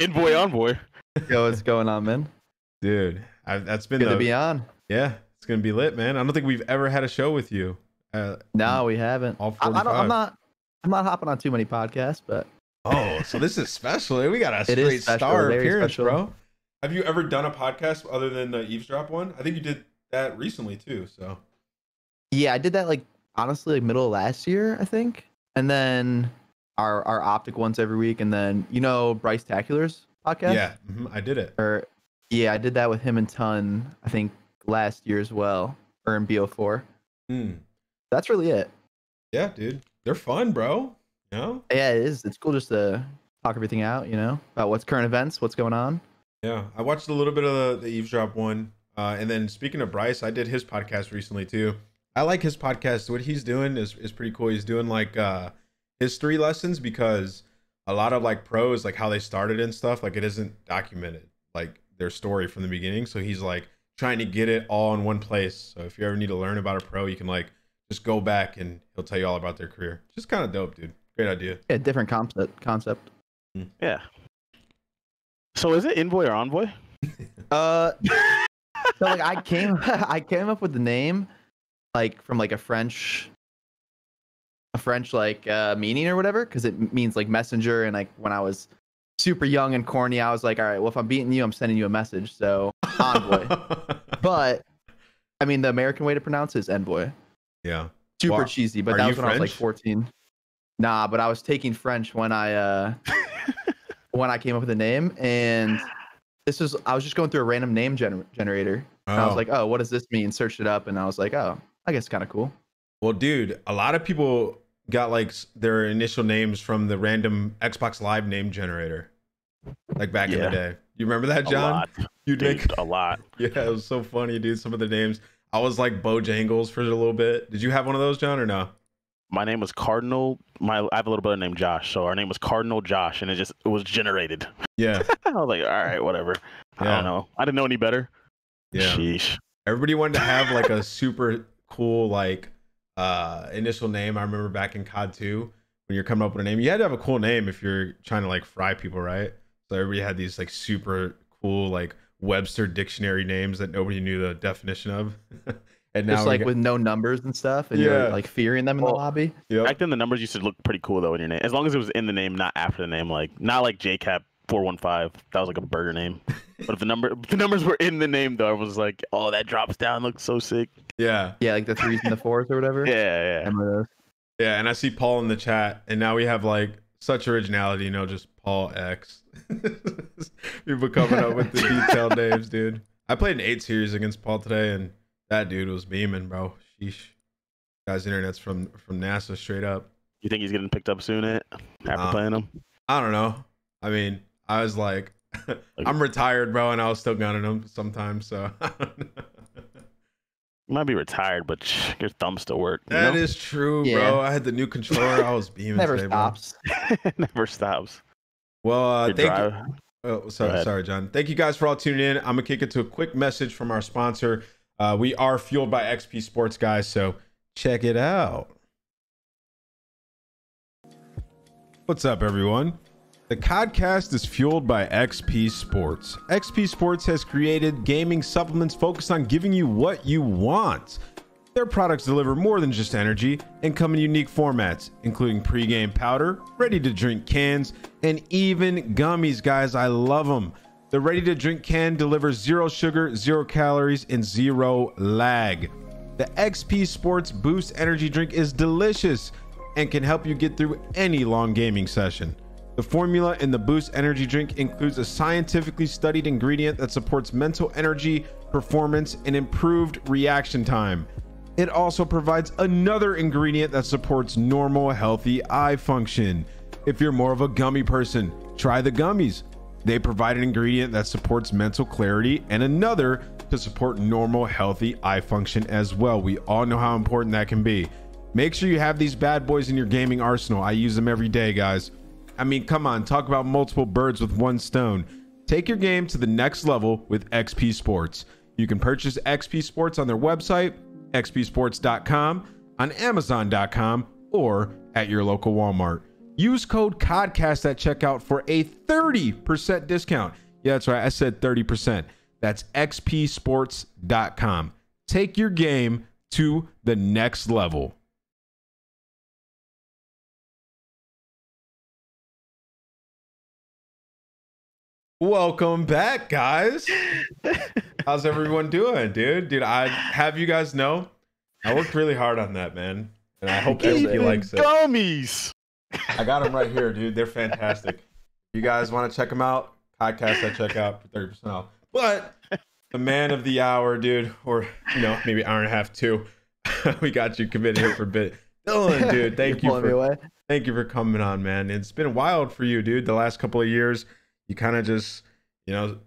Envoy Envoy. Yo, what's going on, man? Dude, I, that's been Good the, to be on. yeah, it's gonna be lit, man. I don't think we've ever had a show with you. Uh, No, we haven't. All I, I don't, I'm not. I'm not hopping on too many podcasts, but oh, so this is special. We got a It is straight special, star appearance, special. bro. Have you ever done a podcast other than the eavesdrop one? I think you did that recently too. So yeah, I did that like honestly like middle of last year, I think, and then our our optic ones every week, and then you know Bryce Tacular's podcast. yeah, mhm, I did it. Or yeah, I did that with him and Ton. I think last year as well, or in BO4. Mm. That's really it. Yeah, dude, they're fun, bro. You know? Yeah, it is. It's cool just to talk everything out, you know, about what's current events, what's going on. Yeah, I watched a little bit of the, the eavesdrop one, uh, and then speaking of Bryce, I did his podcast recently too. I like his podcast. What he's doing is is pretty cool. He's doing like uh, history lessons because a lot of like pros, like how they started and stuff, like it isn't documented, like their story from the beginning. So he's like trying to get it all in one place. So if you ever need to learn about a pro, you can like just go back and he'll tell you all about their career. Just kind of dope, dude. Great idea. Yeah, different concept. Concept. Yeah. So is it Envoy or Envoy? Uh, so like I came, I came up with the name, like from like a French, a French like uh, meaning or whatever, because it means like messenger. And like when I was super young and corny, I was like, all right, well if I'm beating you, I'm sending you a message. So envoy. but I mean, the American way to pronounce it is envoy. yeah. Super Wow. cheesy, but Are that was when I was like 14. Nah, but I was taking French when I uh when I came up with the name, and this was I was just going through a random name gener- generator. And I was Oh. like, oh, what does this mean? Searched it up, and I was like, oh, I guess kind of cool. Well, dude, a lot of people got like their initial names from the random Xbox Live name generator, like back in the day. You remember that, John? Dude, make a lot. yeah, it was so funny, dude. Some of the names. I was like Bojangles for a little bit. Did you have one of those, John, or no? My name was Cardinal. My I have a little brother named Josh, so our name was Cardinal Josh, and it just it was generated. Yeah, I was like, all right, whatever. I don't know. I didn't know any better. yeah. Sheesh. Everybody wanted to have like a super cool like uh initial name. I remember back in COD 2 when you're coming up with a name, you had to have a cool name if you're trying to like fry people, right? So everybody had these like super cool like Webster dictionary names that nobody knew the definition of. and now just like got- with no numbers and stuff, and Yeah. you're like fearing them in Well, the lobby. Yep. Back then, the numbers used to look pretty cool though in your name, as long as it was in the name, not after the name. Like not like JCap four one five. That was like a burger name. But if the number if the numbers were in the name though, I was like, oh, that drops down. Looks so sick. yeah. Yeah, like the threes and the fours or whatever. Yeah, yeah. Yeah, and I see Paul in the chat, and now we have like such originality, you know, just Paul X. People coming up with the detailed names, dude. I played an eight series against Paul today, and that dude was beaming, bro. Sheesh. Guy's internet's from from NASA straight up. You think he's getting picked up soon? It after Uh, playing him. I don't know. I mean, I was like, I'm retired, bro, and I was still gunning them sometimes. So You might be retired, but your thumb still work. You that know? is true, Yeah. bro. I had the new controller. I was beaming Never today, stops. never stops. Well, uh, Your thank you. drive- Oh, sorry, sorry, John. Thank you guys for all tuning in. I'm gonna kick it to a quick message from our sponsor. Uh, we are fueled by XP Sports, guys. So check it out. What's up, everyone? The podcast is fueled by XP Sports. XP Sports has created gaming supplements focused on giving you what you want. Their products deliver more than just energy and come in unique formats, including pregame powder, ready to drink cans, and even gummies, guys. I love them. The ready to drink can delivers zero sugar, zero calories, and zero lag. The XP Sports Boost Energy Drink is delicious and can help you get through any long gaming session. The formula in the Boost Energy Drink includes a scientifically studied ingredient that supports mental energy, performance, and improved reaction time. It also provides another ingredient that supports normal, healthy eye function. If you're more of a gummy person, try the gummies. They provide an ingredient that supports mental clarity and another to support normal, healthy eye function as well. We all know how important that can be. Make sure you have these bad boys in your gaming arsenal. I use them every day, guys. I mean, come on, talk about multiple birds with one stone. Take your game to the next level with XP Sports. You can purchase XP Sports on their website, xpsports.com, on amazon.com, or at your local Walmart. Use code CODCAST at checkout for a 30% discount. Yeah, that's right. I said 30%. That's xpsports.com. Take your game to the next level. Welcome back, guys. How's everyone doing, dude? Dude, I have you guys know I worked really hard on that, man. And I hope everybody likes it. Gummies. I got them right here, dude. They're fantastic. You guys want to check them out? Podcast at checkout for 30% off. But the man of the hour, dude, or you know, maybe hour and a half, two. we got you committed here for a bit. Dylan, dude, thank you for thank you for coming on, man. It's been wild for you, dude. The last couple of years, you kind of just, you know,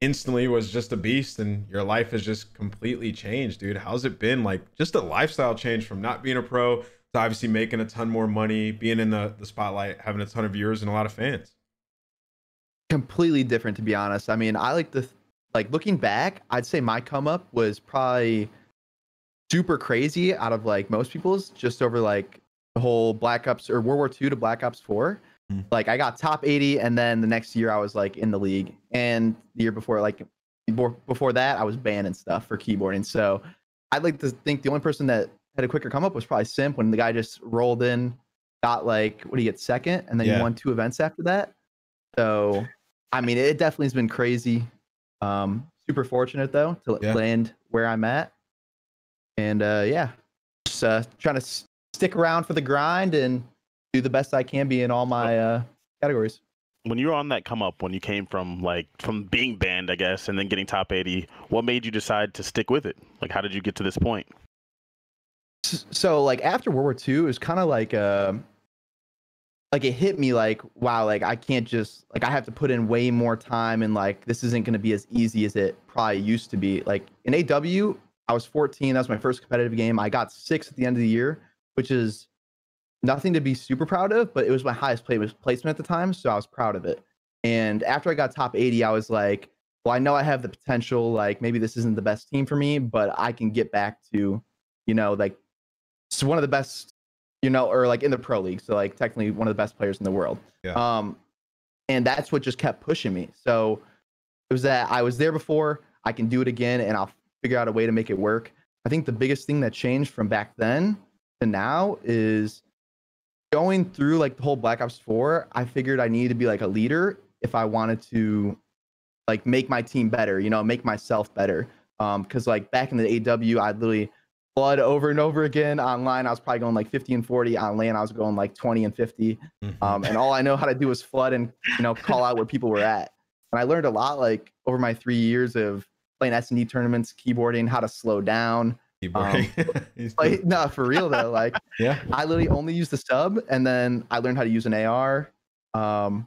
instantly was just a beast, and your life has just completely changed, dude. How's it been? Like, just a lifestyle change from not being a pro to obviously making a ton more money, being in the the spotlight, having a ton of viewers and a lot of fans. completely different to be honest. I mean, I like the like looking back, I'd say my come up was probably super crazy out of like most people's just over like the whole Black Ops or World War II to Black Ops 4. Mhm. Like I got top 80 and then the next year I was like in the league and the year before like before, before that I was banned and stuff for keyboarding. So I'd like to think the only person that had a quicker come up was probably Simp when the guy just rolled in, got like what do you get second and then Yeah. he won two events after that. So I mean, it definitely has been crazy. Um, super fortunate though to Yeah. land where I'm at, and uh, yeah, just uh, trying to s- stick around for the grind and do the best I can be in all my uh, categories. When you were on that come up, when you came from like from being banned, I guess, and then getting top 80, what made you decide to stick with it? Like, how did you get to this point? So like after World War II, it was kind of like uh, like it hit me like wow, like I can't just like I have to put in way more time and like this isn't going to be as easy as it probably used to be. Like in AW, I was 14. That was my first competitive game. I got six at the end of the year, which is nothing to be super proud of, but it was my highest play placement at the time, so I was proud of it. And after I got top 80, I was like, well, I know I have the potential. Like maybe this isn't the best team for me, but I can get back to, you know, like it's one of the best, you know, or like in the pro league. So like technically one of the best players in the world. Yeah. Um, and that's what just kept pushing me. So it was that I was there before. I can do it again, and I'll figure out a way to make it work. I think the biggest thing that changed from back then to now is going through like the whole Black Ops 4. I figured I needed to be like a leader if I wanted to like make my team better, you know, make myself better. Um, because like back in the AW, I'd literally flood over and over again online. I was probably going like 50 and 40 on lane. I was going like 20 and 50. Mhm. Um, and all I know how to do is flood and you know call out where people were at. And I learned a lot like over my three years of playing S and D tournaments, keyboarding, how to slow down. He's- Like no, for real though. Like yeah. I literally only use the sub, and then I learned how to use an AR, um,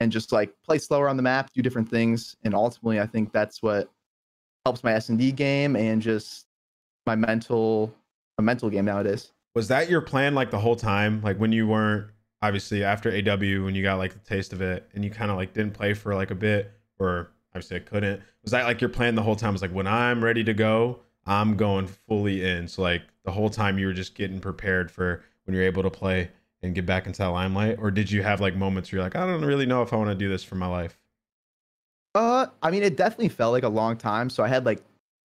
and just like play slower on the map, do different things, and ultimately, I think that's what helps my S and D game and just my mental, my mental game nowadays. Was that your plan like the whole time? Like when you weren't obviously after AW when you got like the taste of it and you kind of like didn't play for like a bit or obviously I couldn't. Was that like your plan the whole time? Was like when I'm ready to go, I'm going fully in. So like the whole time you were just getting prepared for when you're able to play and get back into that limelight, or did you have like moments where you're like, I don't really know if I want to do this for my life? Uh, I mean, it definitely felt like a long time. So I had like,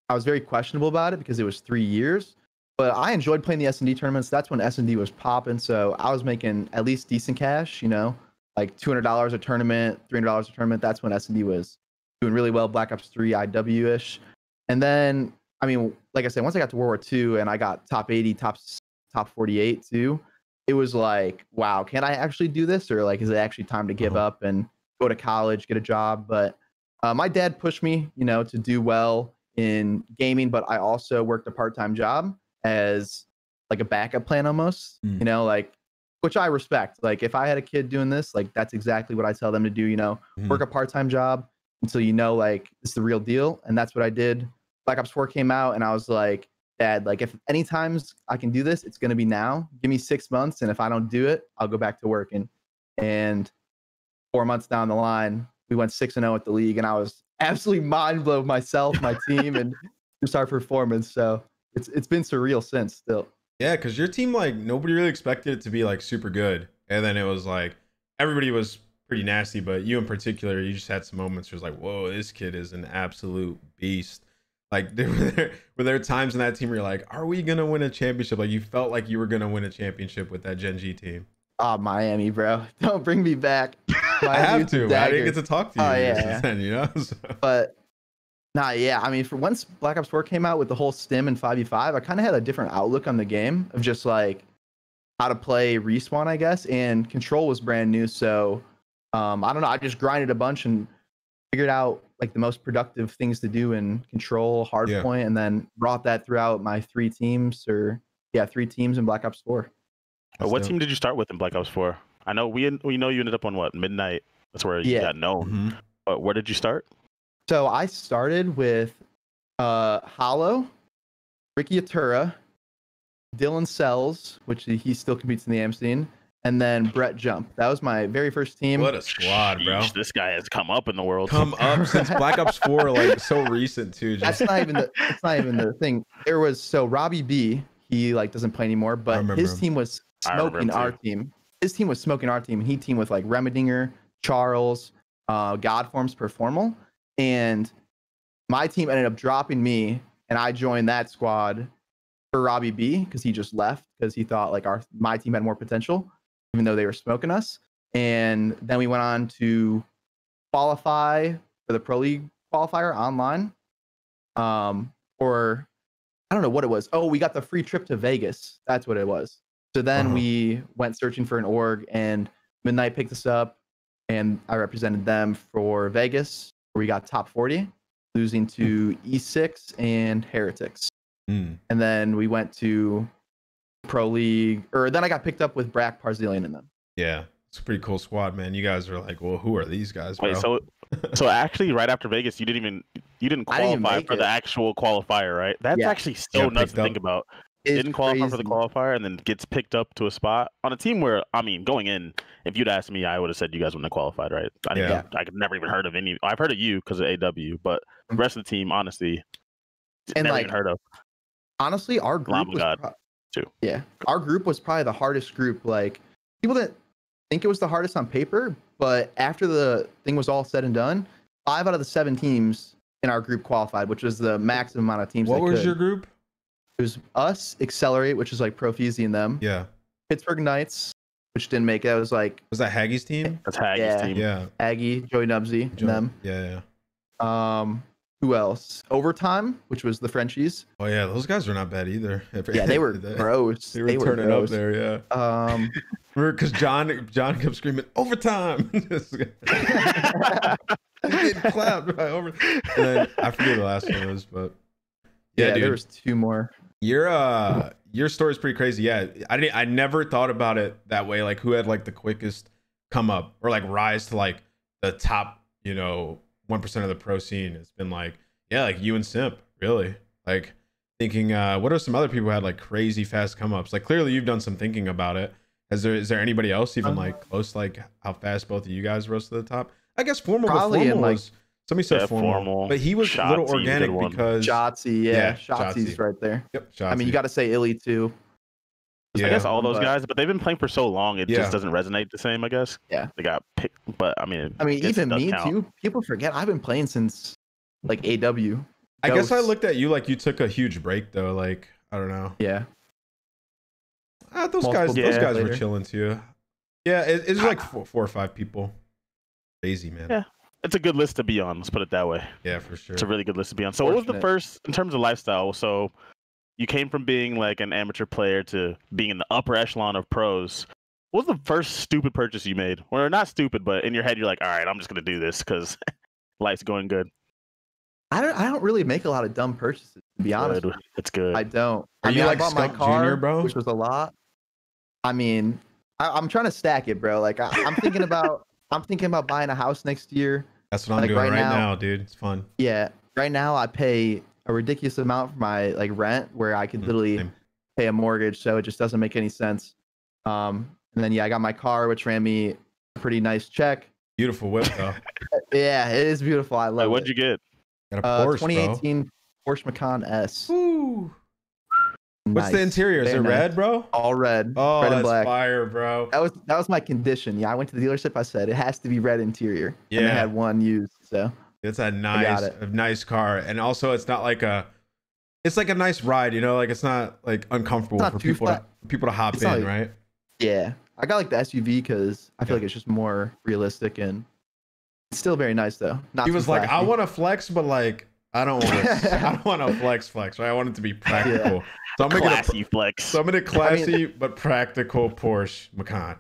I was very questionable about it because it was three years. But I enjoyed playing the S and D tournaments. That's when S and D was popping. So I was making at least decent cash. You know, like two hundred dollars a tournament, three hundred dollars a tournament. That's when S and D was doing really well. Black Ops Three IW ish, and then I mean, like I said, once I got to World War II and I got top eighty, top top forty eight too, it was like, wow, can I actually do this, or like, is it actually time to give Uh-huh. up and go to college, get a job? But uh, my dad pushed me, you know, to do well in gaming, but I also worked a part-time job as like a backup plan almost, Mm. you know, like which I respect. Like if I had a kid doing this, like that's exactly what I tell them to do, you know, Mhm. work a part-time job until you know like it's the real deal. And that's what I did. Black Ops 4 came out and I was like, Dad, like if any times I can do this, it's gonna be now. Give me six months, and if I don't do it, I'll go back to work. And and four months down the line, we went six and oh zero at the league, and I was absolutely mind blown myself, my team, and just our performance. So it's it's been surreal since still. Yeah, because your team like nobody really expected it to be like super good. and then it was like everybody was pretty nasty, but you in particular, you just had some moments where it's like, whoa, this kid is an absolute beast. Like there were there, were there times in that team where you're like, are we gonna win a championship? Like you felt like you were gonna win a championship with that Gen G team. Oh, Miami, bro. Don't bring me back. I have to. but I didn't get to talk to you Oh, yeah. then, you know. So- But nah, yeah. I mean, for once Black Ops 4 came out with the whole stim and 5v5, I kind of had a different outlook on the game of just like how to play respawn, I guess. And control was brand new, so um, I don't know. I just grinded a bunch and figured out like the most productive things to do in control, hardpoint, Yeah. and then brought that throughout my three teams or yeah, three teams in Black Ops 4. Uh, That's what dope. team did you start with in Black Ops 4? I know we we know you ended up on what midnight. That's where you Yeah. got known. Mhm. But where did you start? So I started with uh Hollow, Ricky Atura, Dylan Sells, which he still competes in the AM scene, and then Brett Jump. That was my very first team. What a squad, bro. Sheesh, this guy has come up in the world. Come up since Black Ops 4, like so recent too. That's not even the that's not even the thing. There was so Robbie B, he like doesn't play anymore, but his him. team was smoking our too. team. His team was smoking our team. And he teamed with like Remedinger, Charles, uh, Godforms Performal, and my team ended up dropping me, and I joined that squad for Robbie B because he just left because he thought like our my team had more potential, even though they were smoking us. And then we went on to qualify for the Pro League qualifier online. Um, or I don't know what it was. Oh, we got the free trip to Vegas. That's what it was. So then Uh-huh. we went searching for an org, and Midnight picked us up, and I represented them for Vegas, where we got top 40, losing to E6 and Heretics. Mm. And then we went to Pro League, or then I got picked up with Brack Parzilian in them. yeah, it's a pretty cool squad, man. You guys are like, well, who are these guys, bro? Wait, so so actually, right after Vegas, you didn't even you didn't I didn't even qualify for the actual qualifier, right? That's Yeah. actually so Yeah, nuts to up. think about. It's didn't qualify for the qualifier and then gets picked up to a spot on a team where I mean, going in, if you'd asked me, I would have said you guys wouldn't have qualified, right? I didn't Yeah. even- I could never even heard of any. I've heard of you because of AW, but the Mhm. rest of the team, honestly, And, never like, even heard of. honestly, our group Llama was God, pro- too. Yeah, our group was probably the hardest group. Like people didn't think it was the hardest on paper, but after the thing was all said and done, five out of the seven teams in our group qualified, which was the maximum amount of teams. what that was could. your group? It was us, Accelerate, which is like Profizi and them. Yeah, Pittsburgh Knights, which didn't make it. That was like was that Haggie's team? That's Haggie's Yeah. team. Yeah, Aggie, Joey Nubsy, and them. Yeah, yeah. Um, who else? Overtime, which was the Frenchies. Oh yeah, those guys were not bad either. Yeah, they were they, gross. they were turning gross. up there. Yeah, Um, because John John kept screaming overtime. Getting clapped by over. And then I forget the last one was, but yeah, yeah, dude. there was two more. Your uh your story's pretty crazy. Yeah. I didn't I never thought about it that way. Like who had like the quickest come up or like rise to like the top, you know, one percent of the pro scene. It's been like, yeah, like you and Simp, really. Like thinking uh what are some other people who had like crazy fast come ups? Like clearly you've done some thinking about it. Is there is there anybody else even Um, like close like how fast both of you guys rose to the top? I guess formal but Probably in, formal like- was somebody said Yeah, formal, Formal. but he was a little Shotzzy's a good organic because Shotzzy, yeah, yeah, Shotzzy's Shotzi. right there. Yep, I mean, you got to say Illy too. I guess all those But- guys, but they've been playing for so long, it Yeah. just doesn't resonate the same. I guess. Yeah. They got picked, but I mean, I mean, guess even me count. too. People forget I've been playing since like AW. I guess I looked at you like you took a huge break though. Like I don't know. Yeah, Ah, those Multiple guys, those days guys were chilling too. Yeah, it, it's like four, four or five people. Crazy man. Yeah. It's a good list to be on. Let's put it that way. Yeah, for sure. It's a really good list to be on. So, what was the first in terms of lifestyle? So, you came from being like an amateur player to being in the upper echelon of pros. What was the first stupid purchase you made? Or not stupid, but in your head, you're like, all right, I'm just gonna do this because life's going good. I don't. I don't really make a lot of dumb purchases. To be honest, Good. It's good. I don't. Are I you mean, like I bought my car, Jr., bro? which was a lot. I mean, I, I'm trying to stack it, bro. Like I, I'm thinking about. I'm thinking about buying a house next year. That's what I'm like, doing right right, now- now, dude. It's fun. Yeah, right now I pay a ridiculous amount for my like rent, where I could Mm, literally same. pay a mortgage, so it just doesn't make any sense. Um, and then yeah, I got my car, which ran me a pretty nice check. Beautiful whip though. Yeah, it is beautiful. I love love what'd it. you get? Got a Uh, Porsche, bro. 2018 Porsche Macan S. Woo. What's the interior? Is Very it nice. red, bro? All red. Oh, red that's and black. fire, bro. That was that was my condition. Yeah, I went to the dealership. I said it has to be red interior. And Yeah. they had one used. So It's a nice, it. a nice car, and also it's not like a, it's like a nice ride. You know, like it's not like uncomfortable not for people to, flat. for people to hop It's in, like- right? yeah, I got like the SUV because I feel Yeah. like it's just more realistic and it's still very nice though. Not He was like, I want to flex, but like I don't want to. I don't want to flex, flex. Right? I want it to be practical. So I'm making a. Classy flex. So I'm in a classy but practical Porsche Macan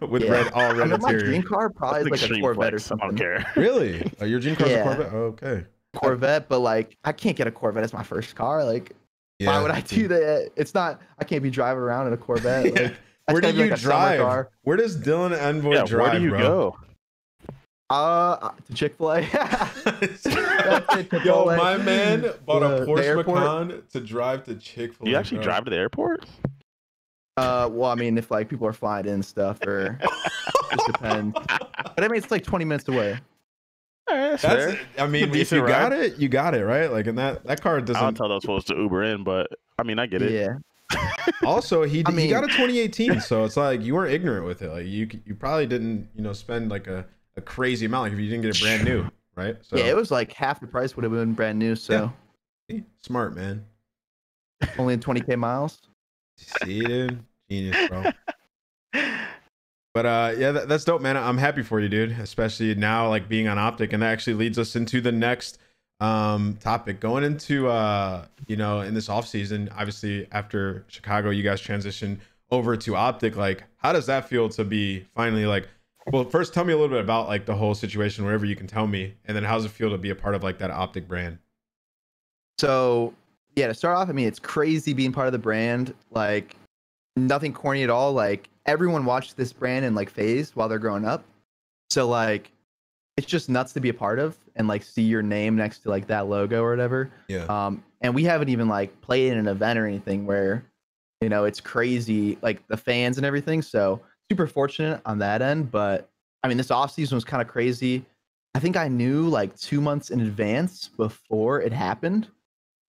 with Yeah. red all I red mean, my dream car probably That's is like a extreme Corvette or flex. I don't care. Really? Uh, your dream car's Yeah. a Corvette? Oh, okay. Corvette, but like I can't get a Corvette as my first car. Like, Yeah. why would I do that? It's not. I can't be driving around in a Corvette. Like, Where do you like, a drive? car. Where does Dylan Envoy Yeah, drive, where do you bro? go? Uh, to Chick Fil A. Yo, my man bought The- a Porsche airport? Macan to drive to Chick Fil A. You actually drive to the airport? Uh, well, I mean, if like people are flying in stuff, or just depends. But I mean, it's like 20 minutes away. All right, that's, That's. fair. I mean, if decent you got it, you got it, right? Like, and that that car I don't doesn't. tell those folks to Uber in, but I mean, I get it. Yeah. Also, he I he got a 2018, so it's like you weren't ignorant with it. Like you you probably didn't you know spend like a, a crazy amount like if you didn't get it brand new, right? So Yeah, it was like half the price would have been brand new. So see, smart man. only in 20k miles. See, dude, genius, bro. But uh, yeah, that, that's dope, man. I'm happy for you, dude. Especially now, like being on Optic, and that actually leads us into the next um topic. Going into uh, you know, in this off season, obviously after Chicago, you guys transition over to Optic. Like, how does that feel to be finally like? Well, first, tell me a little bit about like the whole situation, wherever you can tell me, and then how does it feel to be a part of like that Optic brand? So yeah, to start off, I mean, it's crazy being part of the brand. Like nothing corny at all. Like everyone watched this brand in like phase while they're growing up. So like it's just nuts to be a part of and like see your name next to like that logo or whatever. Yeah, Um, and we haven't even like played in an event or anything where, you know, it's crazy, like the fans and everything. So super fortunate on that end. But I mean, this off season was kind of crazy. I think I knew like two months in advance before it happened.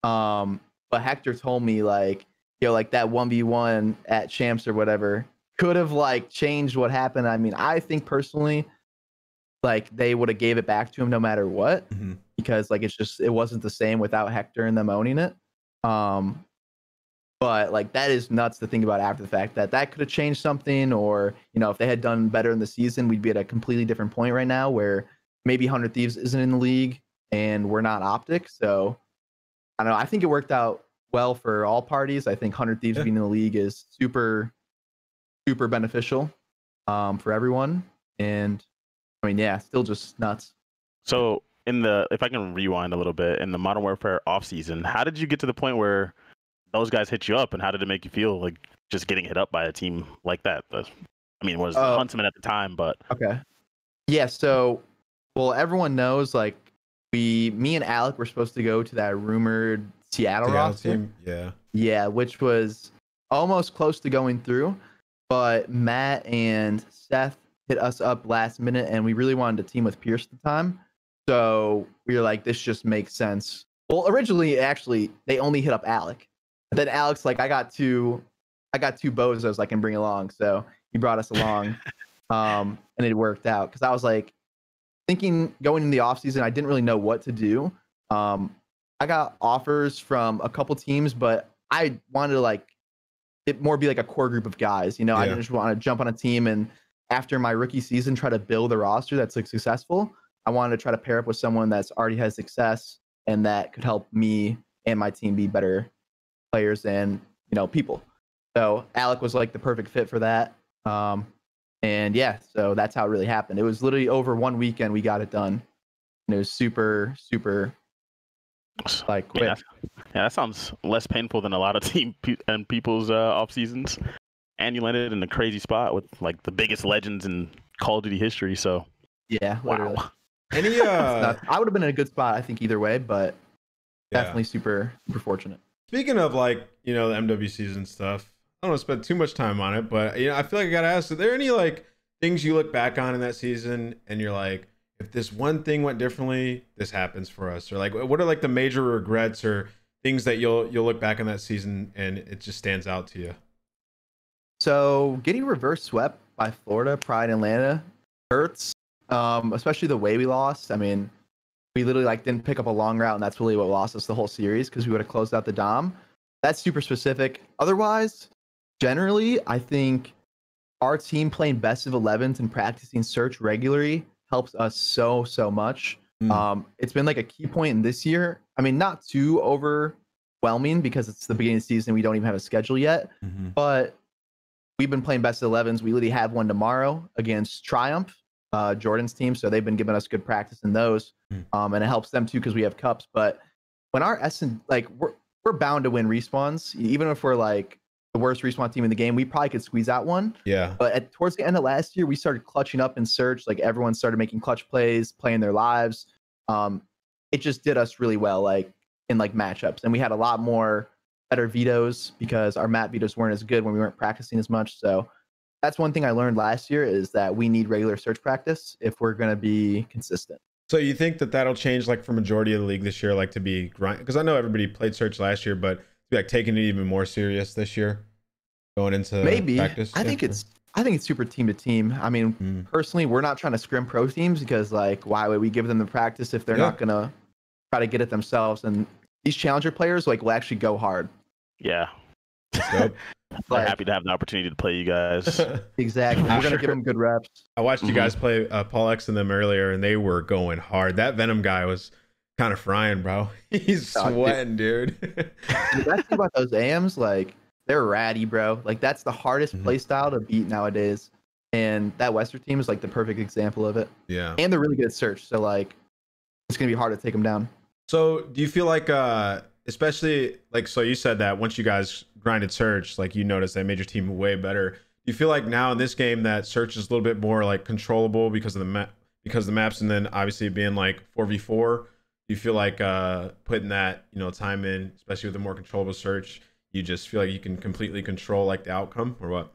Um, but Hector told me like, you know, like that one v one at champs or whatever could have like changed what happened. I mean, I think personally, like they would have gave it back to him no matter what Mhm. because like it's just it wasn't the same without Hector and them owning it. Um, but like that is nuts to think about after the fact that that could have changed something, or you know if they had done better in the season, we'd be at a completely different point right now where maybe Hundred Thieves isn't in the league and we're not Optic. So I don't know. I think it worked out well for all parties. I think Hundred Thieves Yeah. being in the league is super, super beneficial um, for everyone. And I mean, yeah, still just nuts. So in the if I can rewind a little bit in the Modern Warfare off season, how did you get to the point where those guys hit you up, and how did it make you feel like just getting hit up by a team like that? The- I mean, it was Uh, Huntsmen at the time, but Okay. Yeah, so well everyone knows like we me and Alec were supposed to go to that rumored Seattle, Seattle roster. team, yeah. Yeah, which was almost close to going through, but Matt and Seth hit us up last minute and we really wanted to team with Pierce at the time. So we were like, this just makes sense. Well, originally actually they only hit up Alec. But then Alex like I got two I got two bozos I can bring along. So he brought us along. um, and it worked out because I was like thinking going in the off season, I didn't really know what to do. Um, I got offers from a couple teams, but I wanted to like it more be like a core group of guys. You know, I didn't just want to jump on a team and after my rookie season try to build a roster that's like successful. I wanted to try to pair up with someone that's already has success and that could help me and my team be better players and you know people. So Alec was like the perfect fit for that. Um, and yeah, so that's how it really happened. It was literally over one weekend we got it done. And it was super, super like I quick. mean, that's- yeah, that sounds less painful than a lot of team pe- and people's uh, off seasons. And you landed in a crazy spot with like the biggest legends in Call of Duty history. So yeah, literally. wow. Any uh, nuts. I would have been in a good spot, I think, either way, but yeah. definitely super, super fortunate. Speaking of like, you know, the MWCs and stuff, I don't want to spend too much time on it, but you know, I feel like I gotta ask, are there any like things you look back on in that season and you're like, if this one thing went differently, this happens for us? Or like what are like the major regrets or things that you'll you'll look back on that season and it just stands out to you? So getting reverse swept by Florida, Pride, Atlanta hurts. Um, especially the way we lost. I mean, we literally like didn't pick up a long route, and that's really what lost us the whole series because we would have closed out the Dom. That's super specific. Otherwise, generally, I think our team playing best of 11s and practicing search regularly helps us so so much. Mm. Um, it's been like a key point in this year. I mean, not too overwhelming because it's the beginning of the season. We don't even have a schedule yet, Mm-hmm. but we've been playing best of 11s. We literally have one tomorrow against Triumph, uh, Jordan's team. So they've been giving us good practice in those, Hmm. um, and it helps them too because we have cups. But when our Essen, like we're we're bound to win respawns, even if we're like the worst respawn team in the game, we probably could squeeze out one. Yeah. But at, towards the end of last year, we started clutching up in search. Like everyone started making clutch plays, playing their lives. Um, it just did us really well, like in like matchups, and we had a lot more better vetoes because our map vetoes weren't as good when we weren't practicing as much. So that's one thing I learned last year is that we need regular search practice if we're gonna be consistent. So you think that that'll change like for majority of the league this year, like to be grind? Because I know everybody played search last year, but to be like taking it even more serious this year, going into Maybe practice. I Yeah. think it's I think it's super team to team. I mean, Mm. personally, we're not trying to scrim pro teams because like why would we give them the practice if they're Yeah. not gonna try to get it themselves? And these challenger players like will actually go hard. Yeah. dope. We're Like, happy to have the opportunity to play you guys. exactly. I'm We're gonna give them good reps. I watched you Mhm. guys play uh, Paul X and them earlier, and they were going hard. That Venom guy was kind of frying, bro. He's Oh, dude. sweating, dude. the best thing about those AMs, like they're ratty, bro. Like that's the hardest Mhm. play style to beat nowadays. And that Western team is like the perfect example of it. yeah. And they're really good at search, so like it's gonna be hard to take them down. So do you feel like, uh, especially like, so you said that once you guys grinded search, like you noticed that made your team way better. Do you feel like now in this game that search is a little bit more like controllable because of the map, because the maps, and then obviously being like four v four. Do you feel like uh, putting that you know time in, especially with a more controllable search, you just feel like you can completely control like the outcome or what?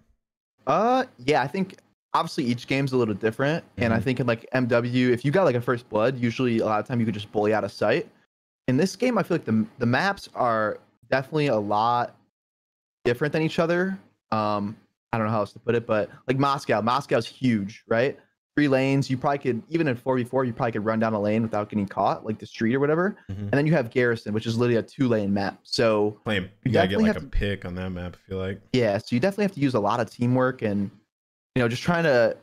Uh, yeah, I think obviously each game's a little different, and I Mhm. think in like MW, if you got like a first blood, usually a lot of time you could just bully out of sight. In this game, I feel like the the maps are definitely a lot different than each other. Um, I don't know how else to put it, but like Moscow, Moscow's huge, right? Three lanes, you probably could even in four v four, you probably could run down a lane without getting caught, like the street or whatever. Mhm. And then you have Garrison, which is literally a two lane map. So Claim You you gotta get like have a to- pick on that map. I feel like. yeah, so you definitely have to use a lot of teamwork and you know just trying to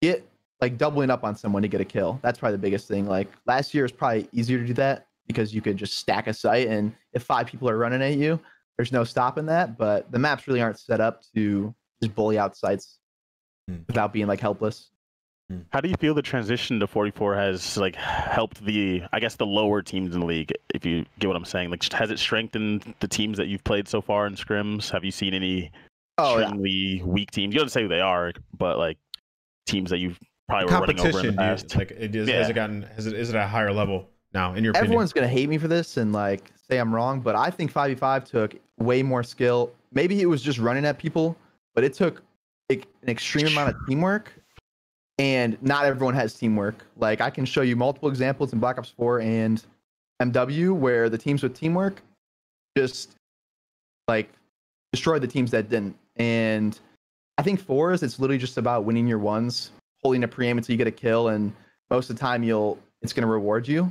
get like doubling up on someone to get a kill. That's probably the biggest thing. Like last year is probably easier to do that because you could just stack a site and if five people are running at you, there's no stopping that. But the maps really aren't set up to just bully out sites Hmm. without being like helpless. How do you feel the transition to 44 has like helped the I guess the lower teams in the league? If you get what I'm saying, like has it strengthened the teams that you've played so far in scrims? Have you seen any Oh yeah. extremely weak teams? You don't say who they are, but like teams that you've probably were running over in competition the do you, past. like it is, has it gotten has it is it a higher level now in your opinion Everyone's gonna hate me for this and like say I'm wrong, but I think 5v5 took way more skill. Maybe it was just running at people, but it took an extreme amount of teamwork. And not everyone has teamwork. Like I can show you multiple examples in Black Ops 4 and MW where the teams with teamwork just like destroyed the teams that didn't. And I think fours, it's literally just about winning your ones, holding a preaim until you get a kill, and most of the time you'll it's gonna reward you.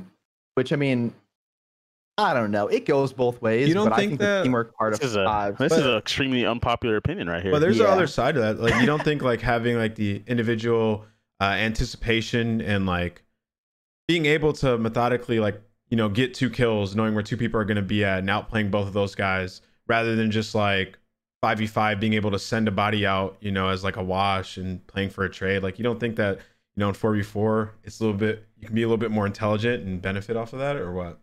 Which I mean, I don't know. It goes both ways. You don't but think I think that- the teamwork part This of is a five. this But- is an extremely unpopular opinion right here. but there's the other side of that like you don't think like having like the individual uh anticipation and like being able to methodically like you know get two kills knowing where two people are going to be at and outplaying both of those guys rather than just like 5v5 being able to send a body out you know as like a wash and playing for a trade like you don't think that you know in 4v4 it's a little bit you can be a little bit more intelligent and benefit off of that or what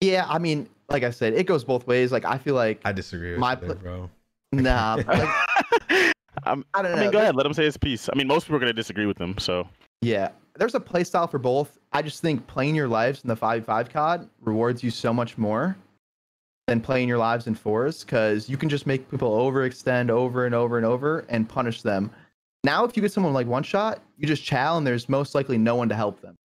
Yeah, I mean, like I said, it goes both ways. Like I feel like i disagree with My you there, bro nah. like, I'm, I don't I know. mean, go ahead, let him say his piece. I mean, most people are going to disagree with him, so Yeah, there's a play style for both. I just think playing your lives in the five five COD rewards you so much more than playing your lives in fours because you can just make people overextend over and over and over and punish them. Now, if you get someone like one shot, you just chow and there's most likely no one to help them,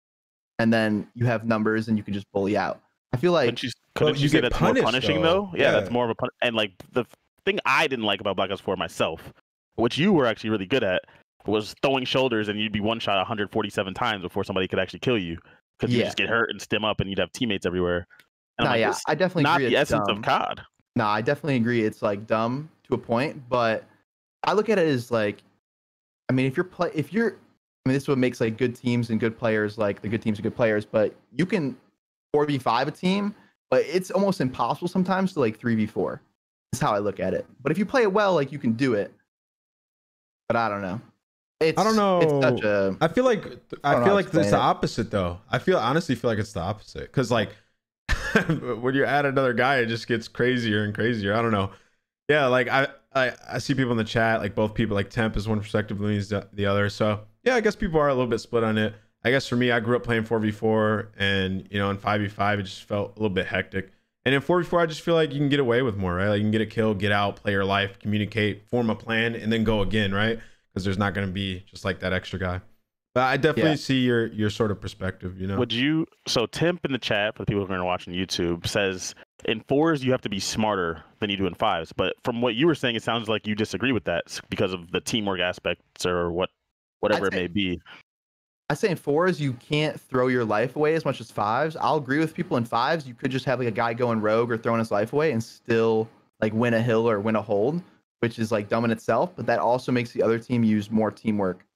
and then you have numbers and you can just bully out. I feel like Couldn't you, Couldn't you you, say get that's punished, more punishing though. though? Yeah, Yeah. that's more of a pun- and like the thing I didn't like about Black Ops 4 myself, which you were actually really good at, was throwing shoulders and you'd be one shot 147 times before somebody could actually kill you because you Yeah. just get hurt and stim up and you'd have teammates everywhere. And No, I'm like, yeah, I definitely not agree. the it's essence dumb. of COD. No, I definitely agree. It's like dumb to a point, but I look at it as like, I mean, if you're play, if you're, I mean, this is what makes like good teams and good players like the good teams and good players. But you can four v five a team, but it's almost impossible sometimes to like three v four. That's how I look at it. But if you play it well, like you can do it. But I don't know. It's, I don't know. It's such a I feel like I know feel like it's the it. opposite though. I feel honestly feel like it's the opposite because like when you add another guy, it just gets crazier and crazier. I don't know. Yeah, like I I, I see people in the chat like both people like temp is one perspective, Looney's the other. So yeah, I guess people are a little bit split on it. I guess for me, I grew up playing four v four, and you know in five v five it just felt a little bit hectic. And in four v four, I just feel like you can get away with more, right? Like you can get a kill, get out, play your life, communicate, form a plan, and then go again, right? Because there's not going to be just like that extra guy. But I definitely Yeah. see your your sort of perspective. You know, Would you? So Temp in the chat for the people who are going to watch on YouTube says in fours you have to be smarter than you do in fives. But from what you were saying, it sounds like you disagree with that because of the teamwork aspects or what, whatever it say- may be. I say in fours, you can't throw your life away as much as fives. I'll agree with people in fives. You could just have like a guy going rogue or throwing his life away and still like win a hill or win a hold, which is like dumb in itself. But that also makes the other team use more teamwork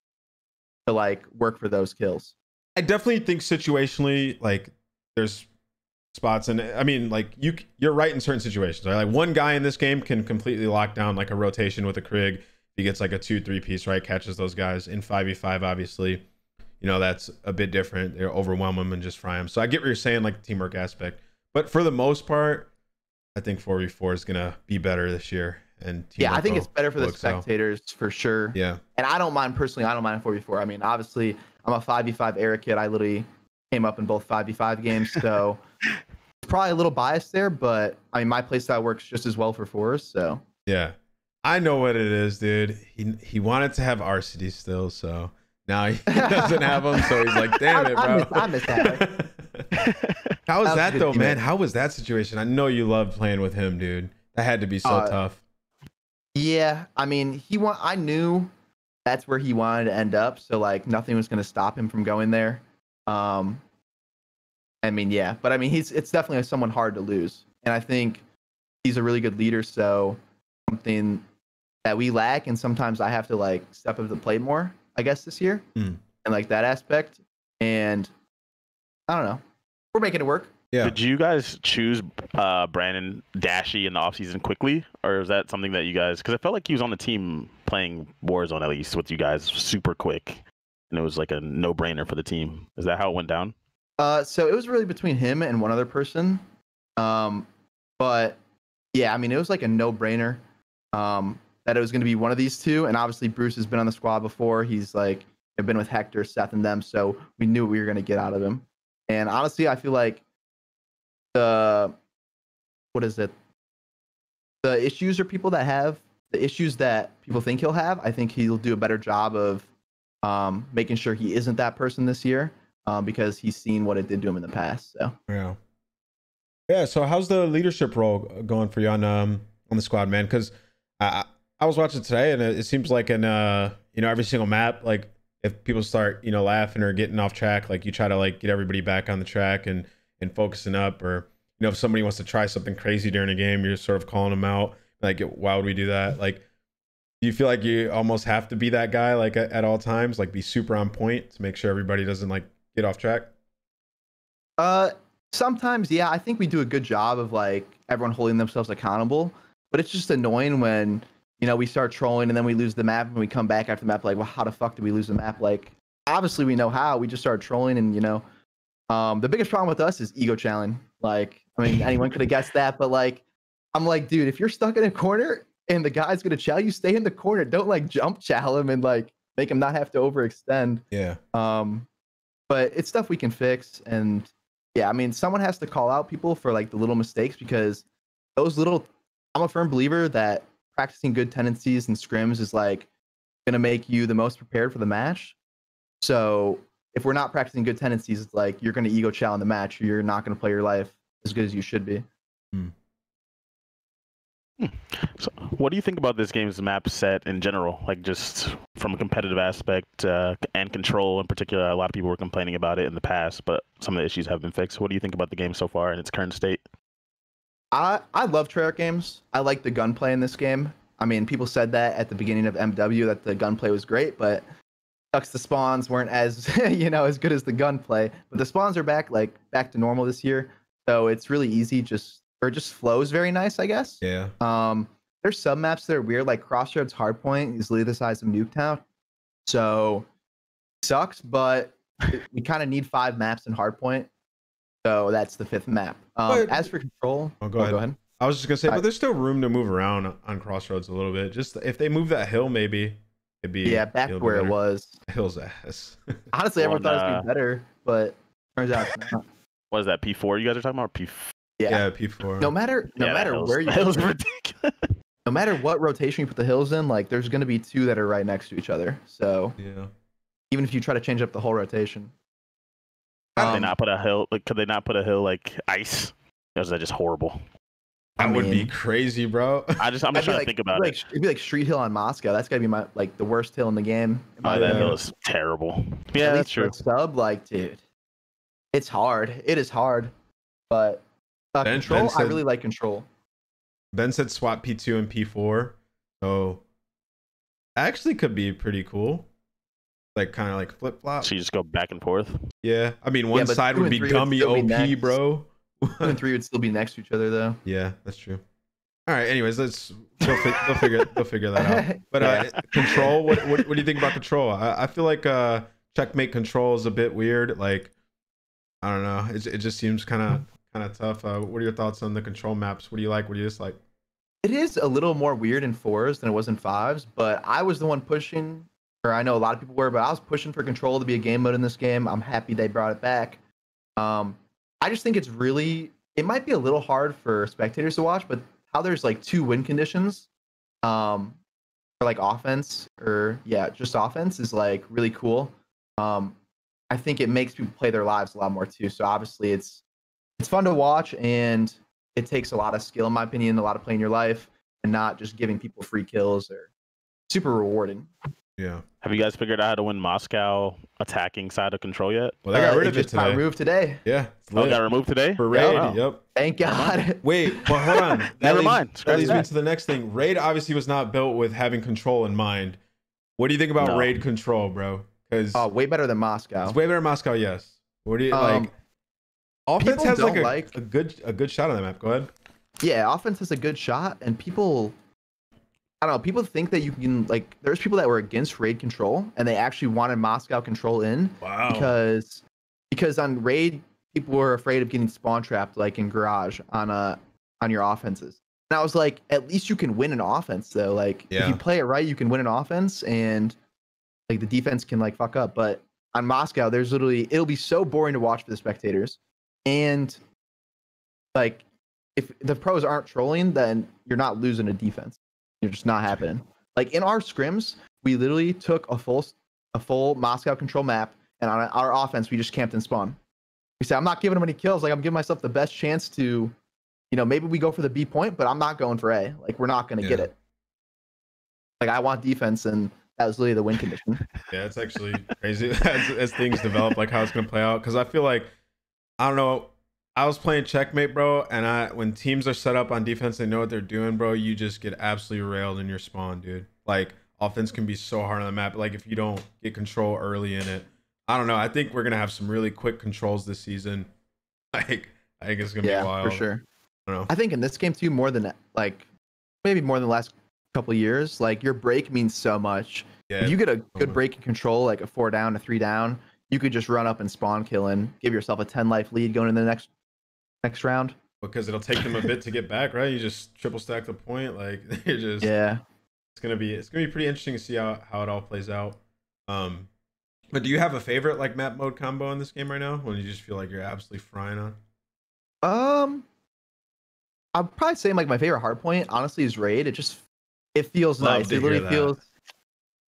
to like work for those kills. I definitely think situationally, like there's spots, and I mean, like you you're right in certain situations. Right? Like one guy in this game can completely lock down like a rotation with a Krig. He gets like a two three piece, right? Catches those guys in five v five. Obviously, you know that's a bit different. They overwhelm them and just fry them. So I get what you're saying, like the teamwork aspect. But for the most part, I think four v four is gonna be better this year. And yeah, I think will- it's better for the spectators for sure. Yeah. And I don't mind personally. I don't mind 4v4. I mean, obviously, I'm a 5v5 era kid. I literally came up in both 5v5 games, so probably a little biased there. But I mean, my playstyle works just as well for fours. So Yeah. I know what it is, dude. He he wanted to have RCD still, so now he doesn't have them. So he's like, "Damn it, I- I bro." miss- I miss that. How was That that good though, teammate. man? How was that situation? I know you loved playing with him, dude. That had to be so Uh, tough. yeah, I mean, he want. I knew that's where he wanted to end up. So like, nothing was going to stop him from going there. Um, I mean, yeah, but I mean, he's it's definitely someone hard to lose, and I think he's a really good leader. So something that we lack, and sometimes I have to like step up to the plate more. I guess this year, Mm. and like that aspect, and I don't know, we're making it work. Yeah. Did you guys choose uh, Brandon Dashy in the offseason quickly, or is that something that you guys? Because I felt like he was on the team playing Warzone at least with you guys super quick, and it was like a no-brainer for the team. Is that how it went down? Uh, so it was really between him and one other person. Um, but yeah, I mean, it was like a no-brainer. Um, that it was going to be one of these two, and obviously Bruce has been on the squad before. He's like been with Hector, Seth, and them, so we knew we were going to get out of him. And honestly, I feel like the what is it? The issues are people that have the issues that people think he'll have. I think he'll do a better job of um, making sure he isn't that person this year um, because he's seen what it did to him in the past. So Yeah. Yeah. So how's the leadership role going for you on um on the squad, man? Because I I- was watching today, and it, it seems like in uh you know every single map, like if people start you know laughing or getting off track, like you try to like get everybody back on the track and and focusing up, or you know if somebody wants to try something crazy during a game, you're sort of calling them out. Like, why would we do that? Like, do you feel like you almost have to be that guy like at, at all times, like be super on point to make sure everybody doesn't like get off track? uh, sometimes, yeah, I think we do a good job of like everyone holding themselves accountable, but it's just annoying when you know we start trolling and then we lose the map and we come back after the map like, well, how the fuck did we lose the map? Like, obviously we know how. We just started trolling and you know, um, the biggest problem with us is ego challenge. Like, I mean, anyone could have guessed that, but like, I'm like, dude, if you're stuck in a corner and the guy's gonna chow you, stay in the corner. Don't like jump chow him and like make him not have to overextend. Yeah. Um, but it's stuff we can fix. And yeah, I mean, someone has to call out people for like the little mistakes because those little, I'm a firm believer that practicing good tendencies and scrims is like going to make you the most prepared for the match. So if we're not practicing good tendencies, it's like you're going to ego chow in the match. You're not going to play your life as good as you should be. So, what do you think about this game's map set in general? Like, just from a competitive aspect uh, and control in particular. A lot of people were complaining about it in the past, but some of the issues have been fixed. What do you think about the game so far in its current state? I I love Treyarch games. I like the gunplay in this game. I mean, people said that at the beginning of MW that the gunplay was great, but sucks the spawns weren't as you know as good as the gunplay. But the spawns are back like back to normal this year, so it's really easy. Just or just flows very nice, I guess. Yeah. Um, there's some maps that are weird, like Crossroads Hardpoint is literally the size of Nuketown, so sucks. But we kind of need five maps in Hardpoint, so that's the fifth map. Um, But- as for control, Oh, go ahead. Go ahead. I was just gonna say, but there's still room to move around on Crossroads a little bit. Just if they move that hill, maybe it'd be Yeah, back it'll be where it better. was. Hill's ass. Honestly, everyone Well, thought it'd be better, but turns out it's. What is that P4 you guys are talking about? P. Yeah. yeah, P4. No matter no yeah, matter hill's- where you that hill's put- ridiculous. no matter what rotation you put the hills in, like there's gonna be two that are right next to each other. So yeah. even if you try to change up the whole rotation, Could Um, they not put a hill? Like, could they not put a hill like ice? Or is that just horrible? That I would be crazy, bro. I just I'm That'd just trying like, to think about like, it. It'd be like Street Hill on Moscow. That's gotta be my like the worst hill in the game. in my Oh, that hill is terrible. Yeah, least that's true. a Sub, like, dude, it's hard. It is hard, but uh, Ben- control. Ben I really like control. Ben said swap P2 and P4. So actually could be pretty cool. Like kind of like flip flop. So you just go back and forth. Yeah. I mean one but side would be three would gummy be OP, bro. Two and three would still be next to each other though. yeah, that's true. All right. Anyways, let's they'll, fi- they'll figure they'll figure that out. But uh, control. What, what what do you think about control? I, I feel like uh checkmate control is a bit weird. Like I don't know. It it just seems kind of kind of tough. Uh, what are your thoughts on the control maps? What do you like? What do you dislike? It is a little more weird in fours than it was in fives, but I was the one pushing, or I know a lot of people were, but I was pushing for control to be a game mode in this game. I'm happy they brought it back. Um, I just think it's really, it might be a little hard for spectators to watch, but how there's like two win conditions, um, for like offense or yeah, just offense is like really cool. Um, I think it makes people play their lives a lot more too. So obviously it's it's fun to watch and it takes a lot of skill in my opinion, a lot of playing your life and not just giving people free kills or super rewarding. Yeah. Have you guys figured out how to win Moscow attacking side of control yet? Well, they got Uh, rid of it just today. removed today. Yeah. It's Oh, it got removed today. for Yeah. raid. Wow. Yep. Thank God. Wait, well, hold on. That Never leads- mind. That Scratch leads me to the next thing. Raid obviously was not built with having control in mind. What do you think about No. raid control, bro? Because oh, way better than Moscow. it's way better in Moscow. Yes. What do you Um, like? Offense people has like don't a, like- a good a good shot on that map. Go ahead. yeah, offense is a good shot, and people, I don't know, people think that you can like. There's people that were against raid control, and they actually wanted Moscow control in Wow. because because on raid people were afraid of getting spawn trapped like in garage on uh on your offenses. And I was like, at least you can win an offense though. Like if you play it right, you can win an offense, and like the defense can like fuck up. But on Moscow, there's literally it'll be so boring to watch for the spectators, and like if the pros aren't trolling, then you're not losing a defense. You're just not happening. Like in our scrims, we literally took a full a full Moscow control map, and on our offense, we just camped and spawn. We said, I'm not giving them any kills. Like I'm giving myself the best chance to, you know, maybe we go for the B point, but I'm not going for A. Like we're not going to get it. Like I want defense, and that was literally the win condition. Yeah, it's actually crazy as, as things develop, like how it's gonna play out. Because I feel like I don't know. I was playing checkmate, bro, and I when teams are set up on defense, they know what they're doing, bro. You just get absolutely railed in your spawn, dude. Like offense can be so hard on the map. Like if you don't get control early in it, I don't know. I think we're gonna have some really quick controls this season. Like I think it's gonna yeah, be wild. for sure. I don't know. I think in this game too, more than like maybe more than the last couple years, like your break means so much. Yeah, If you get a good break and control, like a four down, a three down, you could just run up and spawn killing, give yourself a ten life lead going into the next next round. because it'll take them a bit to get back, right? You just triple stack the point, like you're just Yeah. it's gonna be it's gonna be pretty interesting to see how, how it all plays out. Um, but do you have a favorite like map mode combo in this game right now? When you just feel like you're absolutely frying on? Um, I'd probably say like my favorite hard point, honestly, is raid. It just it feels Love nice. It literally feels.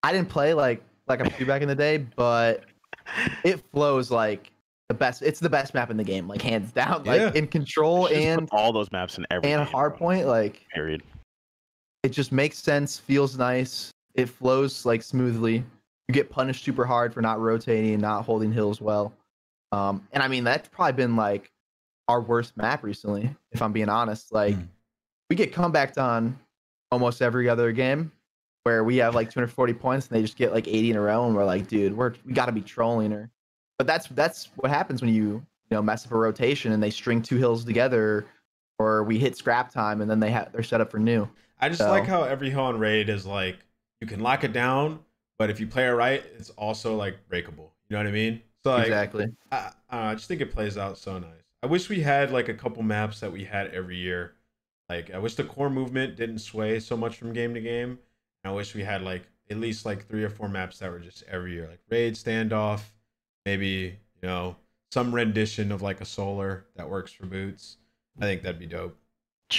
I didn't play like like I do back in the day, but it flows like the best. It's the best map in the game, like hands down. Like Yeah. in control and all those maps in every and game, hard bro. point, like Period. it just makes sense, feels nice, it flows like smoothly. You get punished super hard for not rotating and not holding hills well. Um, and I mean that's probably been like our worst map recently, if I'm being honest. Like Mm. we get comebacked on almost every other game where we have like 240 points and they just get like 80 in a row and we're like, dude, we're we gotta be trolling her. But that's that's what happens when you you know mess up a rotation and they string two hills together or we hit scrap time and then they have they're set up for new. I just So- like how every hill on raid is like you can lock it down, but if you play it right, it's also like breakable. You know what I mean? So like, exactly. I, I just think it plays out so nice. I wish we had like a couple maps that we had every year. Like I wish the core movement didn't sway so much from game to game. I wish we had like at least like three or four maps that were just every year, like raid, standoff, maybe you know some rendition of like a solar that works for boots. I think that'd be dope.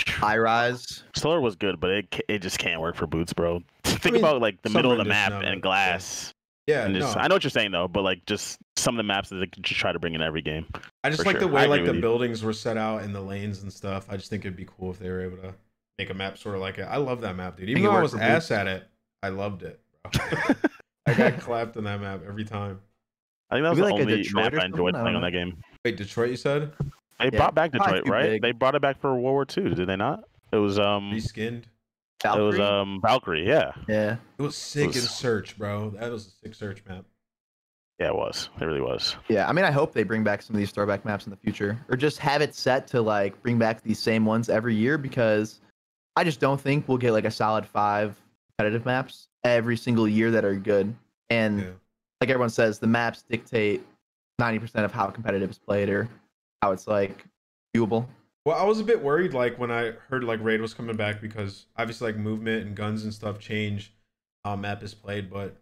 High rise. Solar was good, but it it just can't work for boots, bro. Think mean, about like the middle of the map of and glass. Yeah, and just, no. I know what you're saying though, but like just some of the maps that they could just try to bring in every game. I just like sure. the way like the you. buildings were set out in the lanes and stuff. I just think it'd be cool if they were able to make a map sort of like it. I love that map, dude. Even though I was for ass boots. at it, I loved it. Bro. I got clapped on that map every time. I think that was Maybe the like a only Detroit map or I enjoyed something? I playing don't on that game. Wait, Detroit, you said They Yeah, brought back probably Detroit, too right? big. They brought it back for World War II, did they not? It was um, it reskinned. was Valkyrie? um Valkyrie, yeah, yeah. It was sick in was- search, bro. That was a sick search map. yeah, it was. It really was. Yeah. I mean I hope they bring back some of these throwback maps in the future. Or just have it set to like bring back these same ones every year because I just don't think we'll get like a solid five competitive maps every single year that are good. And Yeah. Like everyone says, the maps dictate 90% of how competitive is played or how it's like viewable. Well, I was a bit worried like when I heard like raid was coming back because obviously like movement and guns and stuff change how a map is played, but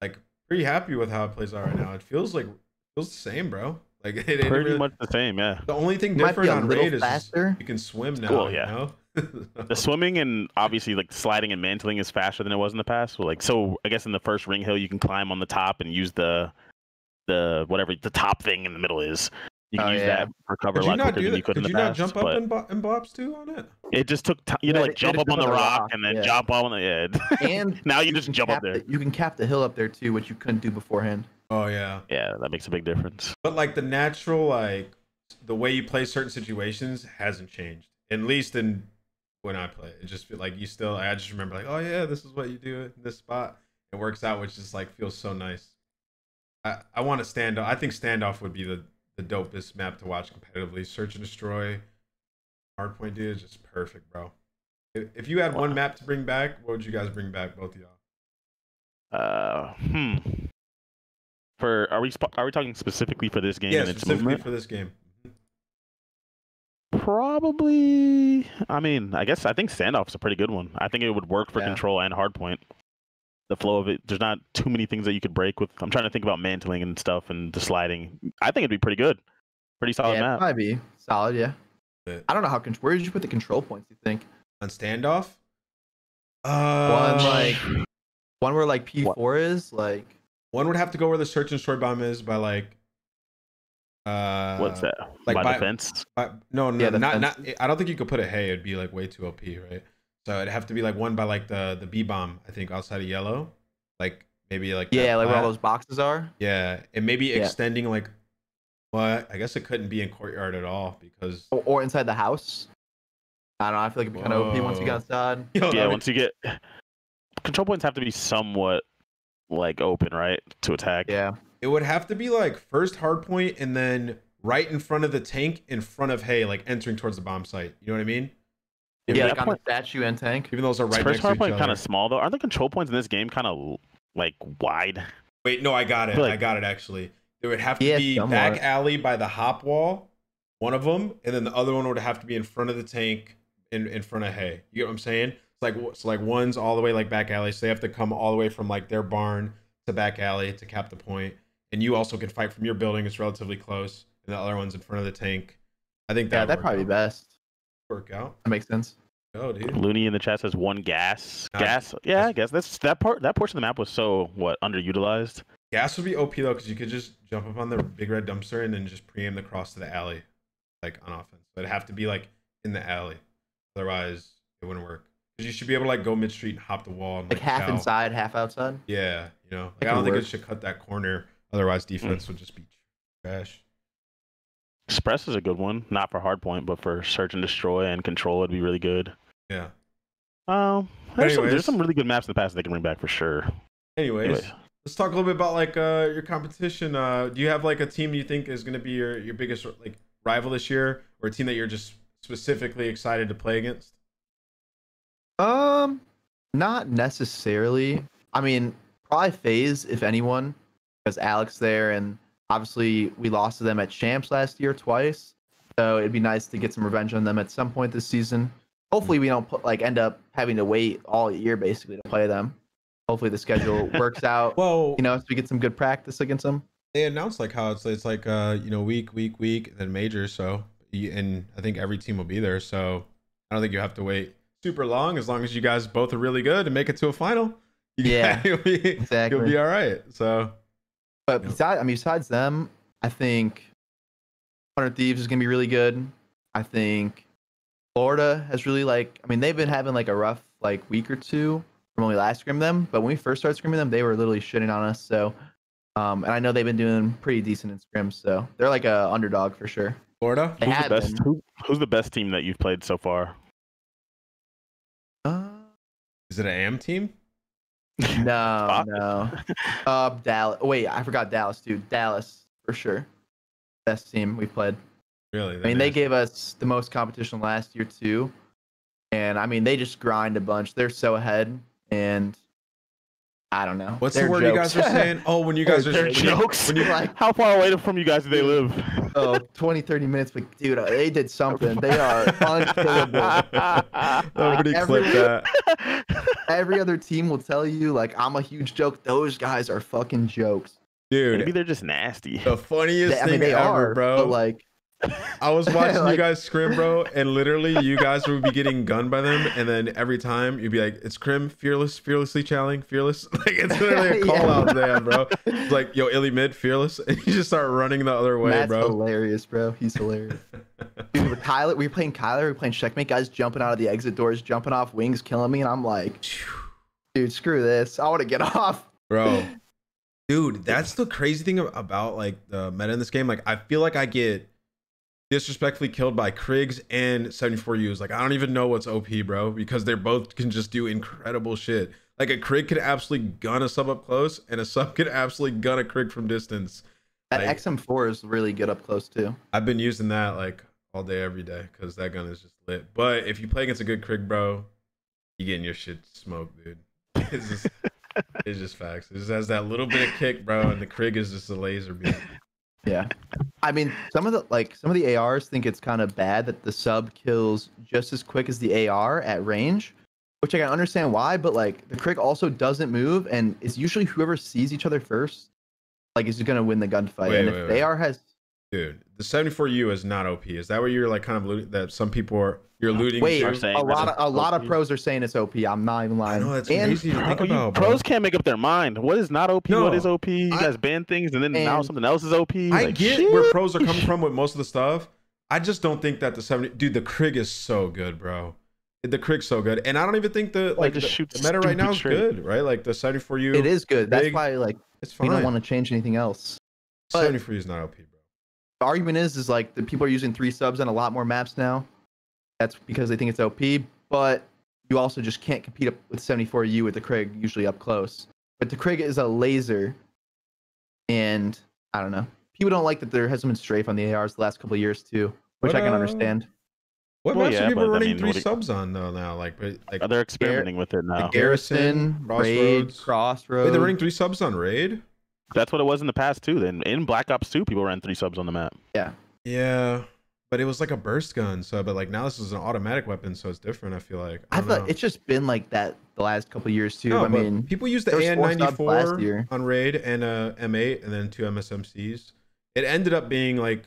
like pretty happy with how it plays out right now. It feels like feels the same, bro. Like it ain't Pretty really- much the same, yeah. The only thing It might be different on little raid is faster. you can swim now. Cool, yeah. You know? The swimming and obviously like sliding and mantling is faster than it was in the past. So like so I guess in the first ring hill you can climb on the top and use the the whatever the top thing in the middle is. You can Oh, use yeah. that for cover Could a you lot not quicker do than that? you could Could in you the not jump up but and, bo- and bobs too on it? it just took time. You know, like they- they jump just up on the rock, rock, and then yeah. jump on the yeah. And now you just jump up there. the- you can cap the hill up there too, which you couldn't do beforehand. Oh yeah. Yeah, that makes a big difference. But like the natural like the way you play certain situations hasn't changed. At least in when I play. It just feel like you still I just remember like, oh yeah, this is what you do in this spot. It works out, which just like feels so nice. I, I want to stand I think standoff would be the, the dopest map to watch competitively. Search and destroy. Hardpoint dude is just perfect, bro. If, if you had one map to bring back, what would you guys bring back, both of y'all? Uh, hmm. For are we are we talking specifically for this game yeah, and its specifically movement? for this game. Probably. I mean, I guess I think standoff's a pretty good one. I think it would work for Yeah. control and hardpoint. The flow of it. There's not too many things that you could break with. I'm trying to think about mantling and stuff and the sliding. I think it'd be pretty good. Pretty solid yeah, map. probably be solid. Yeah. But I don't know how. con- Where did you put the control points? You think on standoff? Uh, one like one where like P four is like One would have to go where the search and destroy bomb is by like. Uh, What's that? like by, by- defense. by- no, no, Yeah, not not. I don't think you could put a hay. It'd be like way too OP, right? So it'd have to be like one by like the the B bomb. I think outside of yellow, like maybe like yeah, like where all those boxes are. Yeah, and maybe Yeah. extending like. Well, I guess it couldn't be in courtyard at all because. Or, or inside the house. I don't know. I feel like it'd be kind of OP once you Whoa. got outside. Yo, Yeah, that'd be- once you get control points have to be somewhat like open, right, to attack. Yeah. It would have to be like first hard point and then right in front of the tank, in front of hay, like entering towards the bomb site. You know what I mean? Yeah, Yeah, like on point- the statue and tank. Even those are right first next hard each point kind of small though. Aren't the control points in this game kind of like wide? Wait, no, I got it. feel I like- got it actually. There would have to Yeah, be somewhat. back alley by the hop wall, one of them, and then the other one would have to be in front of the tank, in in front of hay. You get what I'm saying? It's like it's like one's all the way like back alley, so they have to come all the way from like their barn to back alley to cap the point. And you also can fight from your building; it's relatively close. And the other one's in front of the tank. I think that Yeah, that'd work probably be best. work out. That makes sense. Oh, dude. Looney in the chat says one gas. Nice. Gas. Yeah, I guess that's that part. That portion of the map was so what underutilized. Gas would be OP though, because you could just jump up on the big red dumpster and then just pre-aim the cross to the alley, like on offense. But it'd have to be like in the alley, otherwise it wouldn't work. Because you should be able to like go mid street and hop the wall. And, Like half out. inside, half outside. Yeah, you know, like, I don't could think it should cut that corner. Otherwise, defense would just be trash. Express is a good one, not for hardpoint, but for search and destroy and control, it'd be really good. Yeah. Um, there's some, there's some really good maps in the past they can bring back for sure. Anyways, Anyway. let's talk a little bit about like uh your competition. Uh, do you have like a team you think is going to be your your biggest like rival this year, or a team that you're just specifically excited to play against? Um, not necessarily. I mean, probably FaZe if anyone, because Alex there, and obviously we lost to them at champs last year twice. So it'd be nice to get some revenge on them at some point this season. Hopefully we don't put, like end up having to wait all year basically to play them. Hopefully the schedule works out. Well, You know, so we get some good practice against them. they announced like how it's it's like uh you know week week week then major. So you- and I think every team will be there. So I don't think you have to wait super long as long as you guys both are really good and make it to a final. You Yeah, you'll be, exactly. You'll be all right. So But Yeah. besides, I mean, besides them, I think Hundred Thieves is gonna be really good. I think Florida has really like. I mean, they've been having like a rough like week or two from when we last scrimmed them. But when we first started scrimming them, they were literally shitting on us. So, um, and I know they've been doing pretty decent in scrims. So they're like a underdog for sure. Florida. They Who's have the best? been. Who, who's the best team that you've played so far? Uh, Is it an AM team? no, Fuck. no. Uh, Dallas. Wait, I forgot Dallas, dude. Dallas for sure. Best team we've played. Really? I mean, they gave us the most competition last year too, and I mean, they just grind a bunch. They're so ahead, and I don't know. What's They're the word you guys jokes. are saying? Oh, when you guys are They're jokes. When you like How far away from you guys do they live? Oh, 20, 30 minutes, but dude, uh, they did something. They are unkillable. Nobody clip every- that, Every other team will tell you, like, I'm a huge joke. Those guys are fucking jokes. Dude. Maybe they're just nasty. The funniest They- I thing they ever, are, bro. but like, I was watching you guys scrim, bro, and literally you guys would be getting gunned by them, and then every time you'd be like, "It's Crim, fearless, fearlessly challenging, fearless." Like it's literally a call Yeah. out there, bro. It's like, "Yo, illy mid, fearless," and you just start running the other way, Matt's bro. hilarious, bro. He's hilarious. Dude, with Kyler, we were playing Kyler, we were playing Checkmate, guys jumping out of the exit doors, jumping off wings, killing me, and I'm like, dude, screw this. I want to get off. bro dude that's the crazy thing about like the meta in this game like i feel like i get disrespectfully killed by Krigs and 74Us. Like I don't even know what's OP, bro, because they're both can just do incredible shit. Like a Krig could absolutely gun a sub up close, and a sub could absolutely gun a Krig from distance. That Like- XM4 is really good up close too. I've been using that like all day, every day, because that gun is just lit. But if you play against a good Krig, bro, you getting your shit smoked, dude. It's just, it's just facts. It just has that little bit of kick, bro, and the Krig is just a laser beam. Yeah. I mean, some of the like some of the ARs think it's kind of bad that the sub kills just as quick as the AR at range, which I can understand why, but like the Krig also doesn't move and it's usually whoever sees each other first like is gonna win the gunfight. Wait, and if wait, the wait. AR has Dude, the 74U is not OP. Is that what you're like kind of alluding that some people are you're alluding wait, Are to? saying a lot of it's a lot of pros are saying it's OP. I'm not even I lying. know that's and crazy to think Bro, you pros can't make up their mind. What is not OP? No, what is OP? You I- guys ban things and then now something else is OP. I Like, get shit. where pros are coming from with most of the stuff. I just don't think that the 70 dude, the Krig is so good, bro. The Krig's so good. And I don't even think the like just the, shoot the meta right now is straight. good, right? Like the 74U it is good. That's why like it's fine. we don't want to change anything else. but- 74U is not OP, bro. The argument is is like the people are using three subs on a lot more maps now. That's because they think it's OP, but you also just can't compete up with 74U with the Krig usually up close. But the Krig is a laser, and I don't know. People don't like that there hasn't been strafe on the ARs the last couple of years too, which What, I can uh, understand. What Well, maps yeah, are people but I running mean, three you- subs on though now? Like, like They're experimenting with it now. Garrison, Garrison, Raid, Crossroads. Crossroads. wait, they're running three subs on raid? That's what it was in the past too. Then in Black Ops 2, people ran three subs on the map. Yeah. Yeah, but it was like a burst gun, so but like now this is an automatic weapon, so it's different, I feel like. I, I thought know. it's just been like that the last couple of years too. No, I mean, people use the there was last AN94 year. on raid and uh, M8 and then two MSMCs. It ended up being like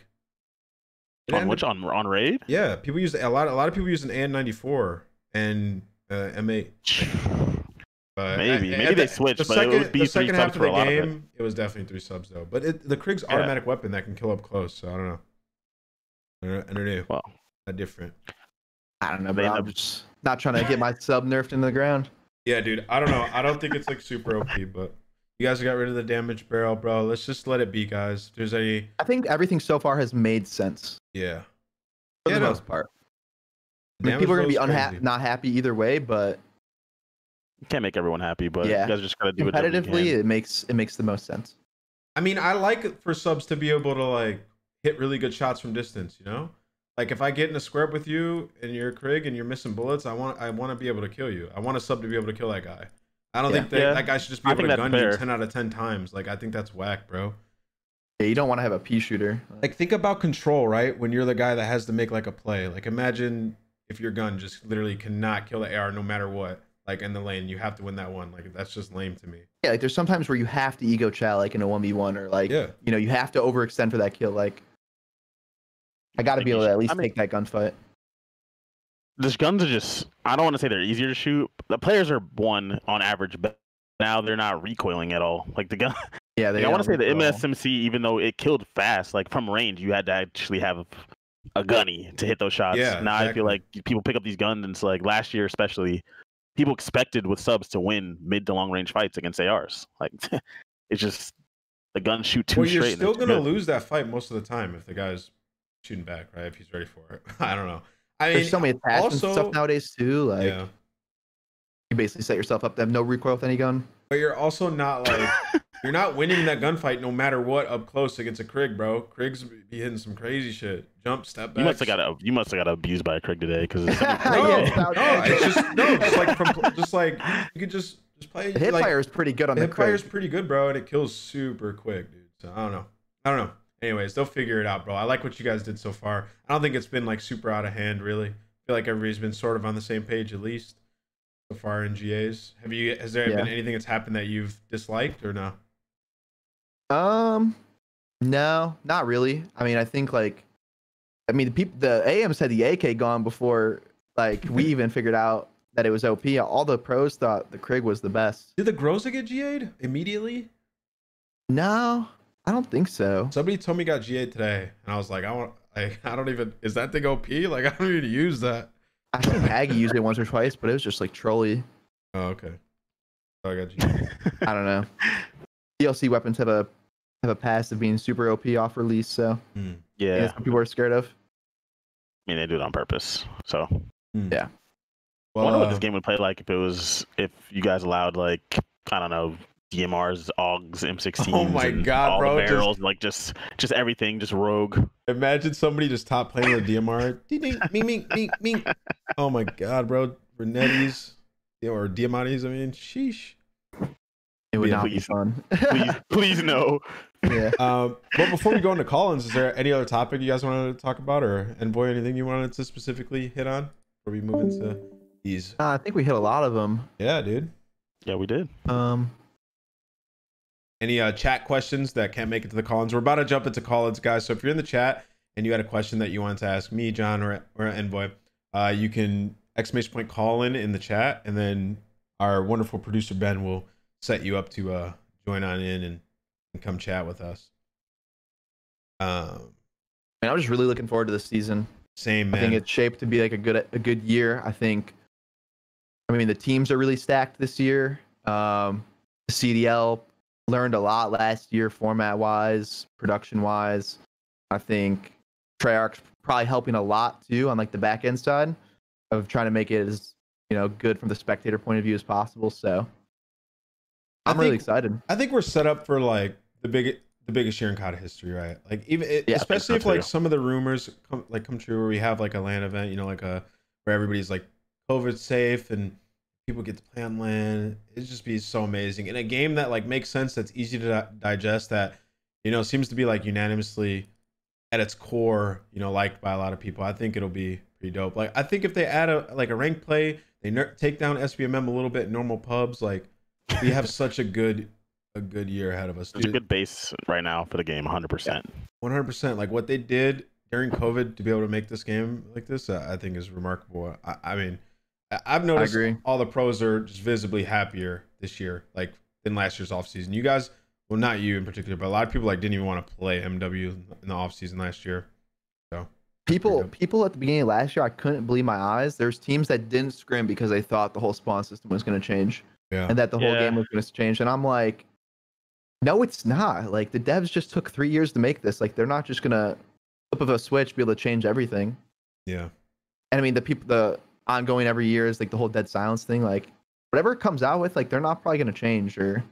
On ended- which on on raid? Yeah, people use a lot. A lot of people use an AN94 and uh, M8. But Maybe. at- Maybe at they the- switched, The but it second, would be the three second subs half of for the a lot of it. game, it. was definitely three subs though. But it, the Krig's Yeah. automatic weapon that can kill up close. So I don't know. I don't, I don't know. Well, Not different. I don't know, They but I'm just not trying to get my sub nerfed into the ground. Yeah, dude. I don't know. I don't think it's like super OP, but you guys got rid of the damage barrel, bro. Let's just let it be, guys. If there's any, I think everything so far has made sense yeah. for Yeah, the no. most part. I mean, people are gonna be barrel's unha- not happy either way, but you can't make everyone happy, but Yeah. you guys just gotta do what you competitively, can. it makes it makes the most sense. I mean, I like for subs to be able to like hit really good shots from distance. You know, like if I get in a square with you and you're Krig and you're missing bullets, I want I want to be able to kill you. I want a sub to be able to kill that guy. I don't Yeah. think that, Yeah. that guy should just be I able to gun fair. you ten out of ten times. Like I think that's whack, bro. Yeah, you don't want to have a pea shooter. Like think about control, right? When you're the guy that has to make like a play. Like imagine if your gun just literally cannot kill the AR no matter what. Like in the lane, you have to win that one. Like that's just lame to me. Yeah, like there's sometimes where you have to ego chat like in a one v one or like Yeah. you know you have to overextend for that kill. Like I got to think be able to at least I mean- take that gunfight. These guns are just I don't want to say they're easier to shoot. The players are one on average, but now they're not recoiling at all. Like the gun Yeah, they. Like, I want to say the. MSMC, even though it killed fast, like from range, you had to actually have a gunny to hit those shots. Yeah, now I feel like people pick up these guns, and it's like last year, especially, people expected with subs to win mid to long range fights against ARs. Like it's just the guns shoot too well, you're straight. and still they're too gonna good. lose that fight most of the time if the guy's shooting back, right? If he's ready for it. I don't know. I mean, There's so many attachments and also- stuff nowadays too. Like yeah, you basically set yourself up to have no recoil with any gun. But you're also not like you're not winning that gunfight no matter what up close against a Krig, bro. Krig's be hitting some crazy shit. Jump, step back. You must have got a, you must have got abused by a Craig today because Yeah, it's about- no, it's just no, just like from just like you could just just play. The hip like, fire is pretty good on the hip fire's Krig. pretty good, bro, and it kills super quick, dude. So I don't know. I don't know. Anyways, they'll figure it out, bro. I like what you guys did so far. I don't think it's been like super out of hand, really. I feel like everybody's been sort of on the same page at least so far in GAs. Have you? Has there Yeah. been anything that's happened that you've disliked or no? Um, no, not really. I mean, I think like, I mean, the people, the AMs had the AK gone before like we even figured out that it was OP. All the pros thought the Krig was the best. Did the Groza get GA'd immediately? No, I don't think so. Somebody told me got GA'd today, and I was like, I want. Like, I don't even. Is that thing OP? Like, I don't even use that. I think Haggy used it once or twice, but it was just like trolley. Oh, okay. So I got GA'd. I don't know. DLC weapons have a have a past of being super OP off release, so. I yeah, guess some people are scared of. I mean they do it on purpose. So Yeah. I wonder what uh, this game would play like if it was if you guys allowed like I don't know DMRs, AUGs, M16s, Oh my God, all bro, the just- barrels, like just just everything, just rogue. Imagine somebody just top playing with DMR. Ding, ding, ming, ming, ming, ming. Oh my god, bro. Renettis. Or Diamattis, I mean, sheesh. It would Yeah, not be fun. Please, please no. yeah. Um, but before we go into call-ins, is there any other topic you guys wanted to talk about or Envoy, anything you wanted to specifically hit on before we move into these? Uh, I think we hit a lot of them. Yeah, dude. Yeah, we did. Um, Any uh, chat questions that can't make it to the call-ins? We're about to jump into call-ins, guys. So if you're in the chat and you had a question that you wanted to ask me, John, or, or Envoy, uh, you can exclamation point call in in the chat, and then our wonderful producer Ben will set you up to uh, join on in and, and come chat with us. Um, and I'm just really looking forward to this season. same I think it's shaped to be like a good a good year. I think. I mean, the teams are really stacked this year. Um, CDL learned a lot last year, format wise, production wise. I think Treyarch's probably helping a lot too on like the back end side of trying to make it as you know good from the spectator point of view as possible. So I'm really excited. I think we're set up for like the big the biggest year in COD history, right? Like even it, Yeah, especially if like too. some of the rumors come like come true, where we have like a LAN event, you know, like a where everybody's like COVID safe and people get to play on LAN. It'd just be so amazing in a game that like makes sense, that's easy to di- digest, that you know seems to be like unanimously at its core, you know, liked by a lot of people. I think it'll be pretty dope. Like I think if they add a like a rank play, they ner- take down SBMM a little bit, normal pubs, like we have such a good a good year ahead of us. There's a good base right now for the game, 100%. 100%. Like what they did during COVID to be able to make this game like this, uh, I think is remarkable. I, I mean, I've noticed agree. all the pros are just visibly happier this year, like than last year's offseason. You guys, well, not you in particular, but a lot of people like didn't even want to play MW in the offseason last year. So people, people at the beginning of last year, I couldn't believe my eyes. There's teams that didn't scrim because they thought the whole spawn system was going to change Yeah. and that the whole Yeah. game was going to change. And I'm like, no, it's not. Like the devs just took three years to make this. Like they're not just going to flip of a switch be able to change everything. Yeah. And I mean, the people, the ongoing every year is like the whole dead silence thing. Like whatever it comes out with, like they're not probably going to change or,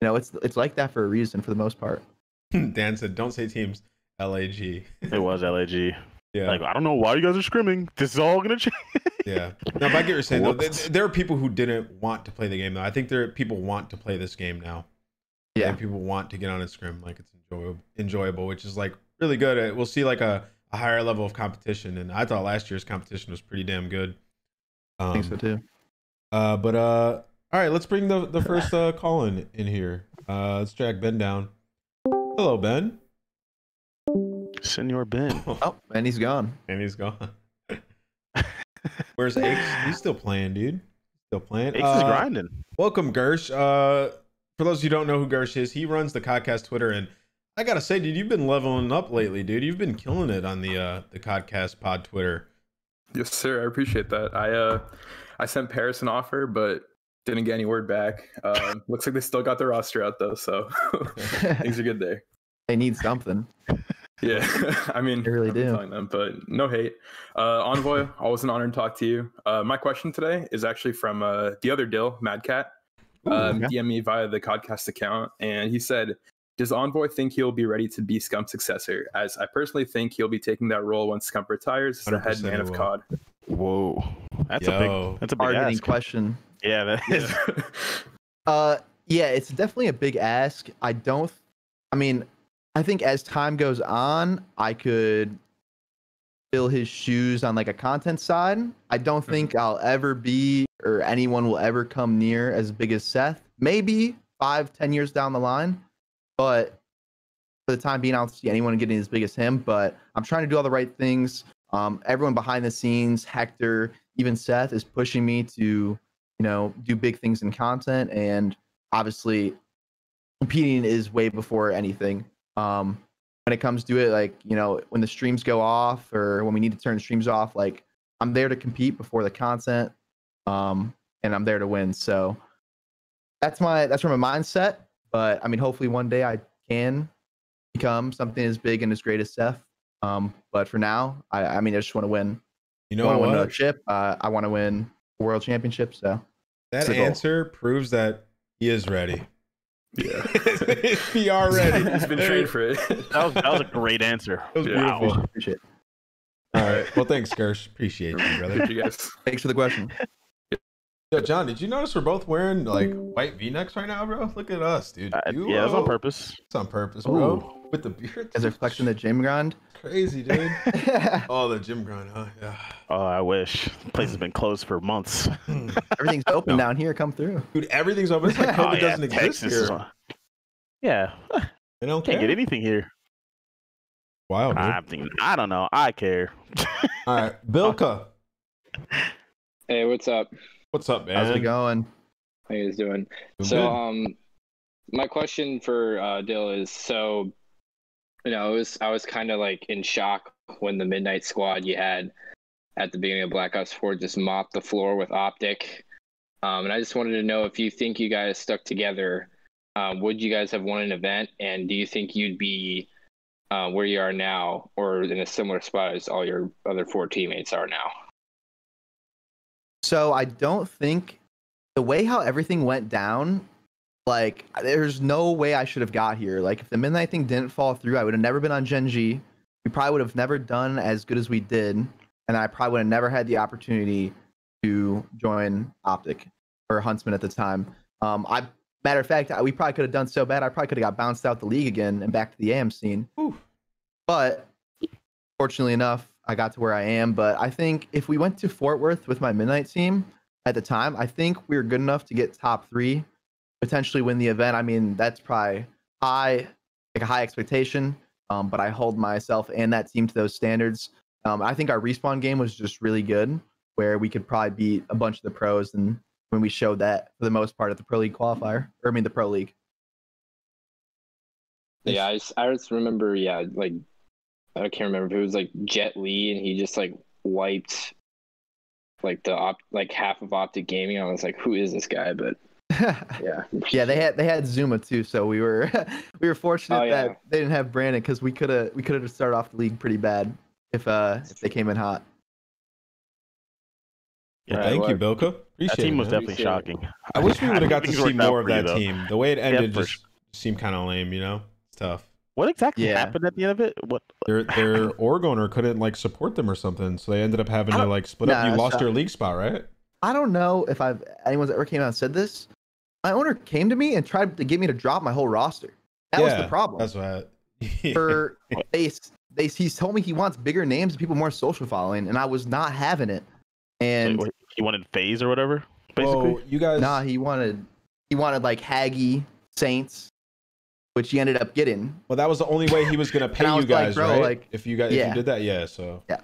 you know, it's it's like that for a reason for the most part. Dan said, "Don't say teams." LAG. It was LAG. Yeah. Like I don't know why you guys are scrimming. This is all gonna change. Yeah. Now, but I get what you're saying. Though. There, there are people who didn't want to play the game though. I think there are people want to play this game now. I Yeah. think people want to get on a scrim like it's enjoyable, enjoyable, which is like really good. Uh, We'll see like a, a higher level of competition, and I thought last year's competition was pretty damn good. Um, I think so too. Uh, but uh, all right, let's bring the the first uh call in in here. Uh, let's drag Ben down. Hello, Ben. Senor Ben. Oh, and he's gone. And he's gone. Where's Aches? He's still playing, dude. Still playing. Ace is Uh, grinding. Welcome, Gersh. Uh, for those who don't know who Gersh is, he runs the Codcast Twitter, and I gotta say, dude, you've been leveling up lately, dude. You've been killing it on the uh the Codcast Pod Twitter. Yes, sir. I appreciate that. I uh, I sent Paris an offer, but didn't get any word back. Um, looks like they still got their roster out though, so things are good there. they need something. Yeah, I mean, They really been do. telling them, but no hate. Uh, Envoy, always an honor to talk to you. Uh, my question today is actually from uh, the other Dill, Mad Cat. Um, okay. DM me via the Codcast account, and he said, "Does Envoy think he'll be ready to be Scump's successor? As I personally think he'll be taking that role once Scump retires as the head man of. COD." Whoa. That's a big. That's a big ask. question. Yeah, that is. Yeah. Uh, yeah, it's definitely a big ask. I don't. I mean, I think as time goes on, I could fill his shoes on like a content side. I don't think I'll ever be, or anyone will ever come near as big as Seth. Maybe five, ten years down the line, but for the time being, I don't see anyone getting as big as him. But I'm trying to do all the right things. Um, everyone behind the scenes, Hector, even Seth, is pushing me to you know do big things in content and obviously competing is way before anything um when it comes to it like you know when the streams go off or when we need to turn the streams off like i'm there to compete before the content um and i'm there to win so that's my that's where my mindset but i mean hopefully one day i can become something as big and as great as Seth. um but for now i i mean i just want to win You know, I want to win a chip uh, i want to win a world championship so That It's the goal. answer proves that he is ready. yeah, His PR ready. he's been trained for it. That was, that was a great answer. That was Yeah. beautiful. appreciate it All right. Well, thanks, Gersh. Appreciate you, brother. Thank you guys. thanks for the question Yo, John, did you notice we're both wearing like white V-necks right now, bro? Look at us, dude. Uh, You, yeah, it was on purpose. It's on purpose, bro. With the beard. as they're flexing the gym grind Crazy, dude. oh, the gym grind, huh? Yeah. Oh, I wish. The place has been closed for months. everything's open No. down here come through Dude, everything's open. It's like COVID Oh, yeah, doesn't exist Texas is here. on- Yeah, I don't can't care. get anything here. Wow. dude. I think I don't know. I care. All right, Bilka. Hey, what's up? What's up, man? how's it going How you guys doing? Doing so, good. um, my question for uh, Dill is so, you know, it was I was kind of like in shock when the Midnight Squad you had at the beginning of Black Ops 4 just mopped the floor with Optic, um, and I just wanted to know if you think you guys stuck together, um, would you guys have won an event, and do you think you'd be uh, where you are now, or in a similar spot as all your other four teammates are now? So i don't think the way how everything went down like there's no way i should have got here. Like if the midnight thing didn't fall through i would have never been on gen g. We probably would have never done as good as we did and i probably would have never had the opportunity to join optic or Huntsmen at the time. Um i matter of fact I- we probably could have done so bad i probably could have got bounced out the league again and back to the am scene. But fortunately enough, I got to where I am. But I think if we went to Fort Worth with my midnight team at the time, I think we were good enough to get top three, potentially win the event. I mean, that's probably high, like a high expectation. Um, but I hold myself and that team to those standards. Um, I think our respawn game was just really good. where we could probably beat a bunch of the pros, and when we showed that for the most part at the pro league qualifier, or I mean the pro league. Yeah, I I just remember, yeah, like I can't remember if it was like Jet Li and he just like wiped like the op like half of Optic Gaming. I was like, who is this guy? But yeah, yeah, they had they had Zuma too, so we were we were fortunate Oh, yeah. that they didn't have Brandon because we could have we could have started off the league pretty bad if uh if they came in hot. Yeah, Right, Thank you, well, Bilko. that team it, was man. definitely shocking. I wish we would have got to see more of that though. team. The way it ended for just seemed kind of lame, you know? It's tough. What exactly Yeah. happened at the end of it? What? Their their org owner couldn't like support them or something, so they ended up having to like split up. You lost so- your league spot, right? I don't know if I've anyone's ever came out and said this. My owner came to me and tried to get me to drop my whole roster. That was the problem. That's what. I, For they, they, he's told me he wants bigger names and people more social following, and I was not having it. And Like, he wanted phase or whatever. Basically, Whoa, you guys. nah, he wanted he wanted like Haggy Saints, which he ended up getting. well, that was the only way he was gonna pay you was like, guys, bro, right? like, if you guys, if you did that, yeah. So. Yeah,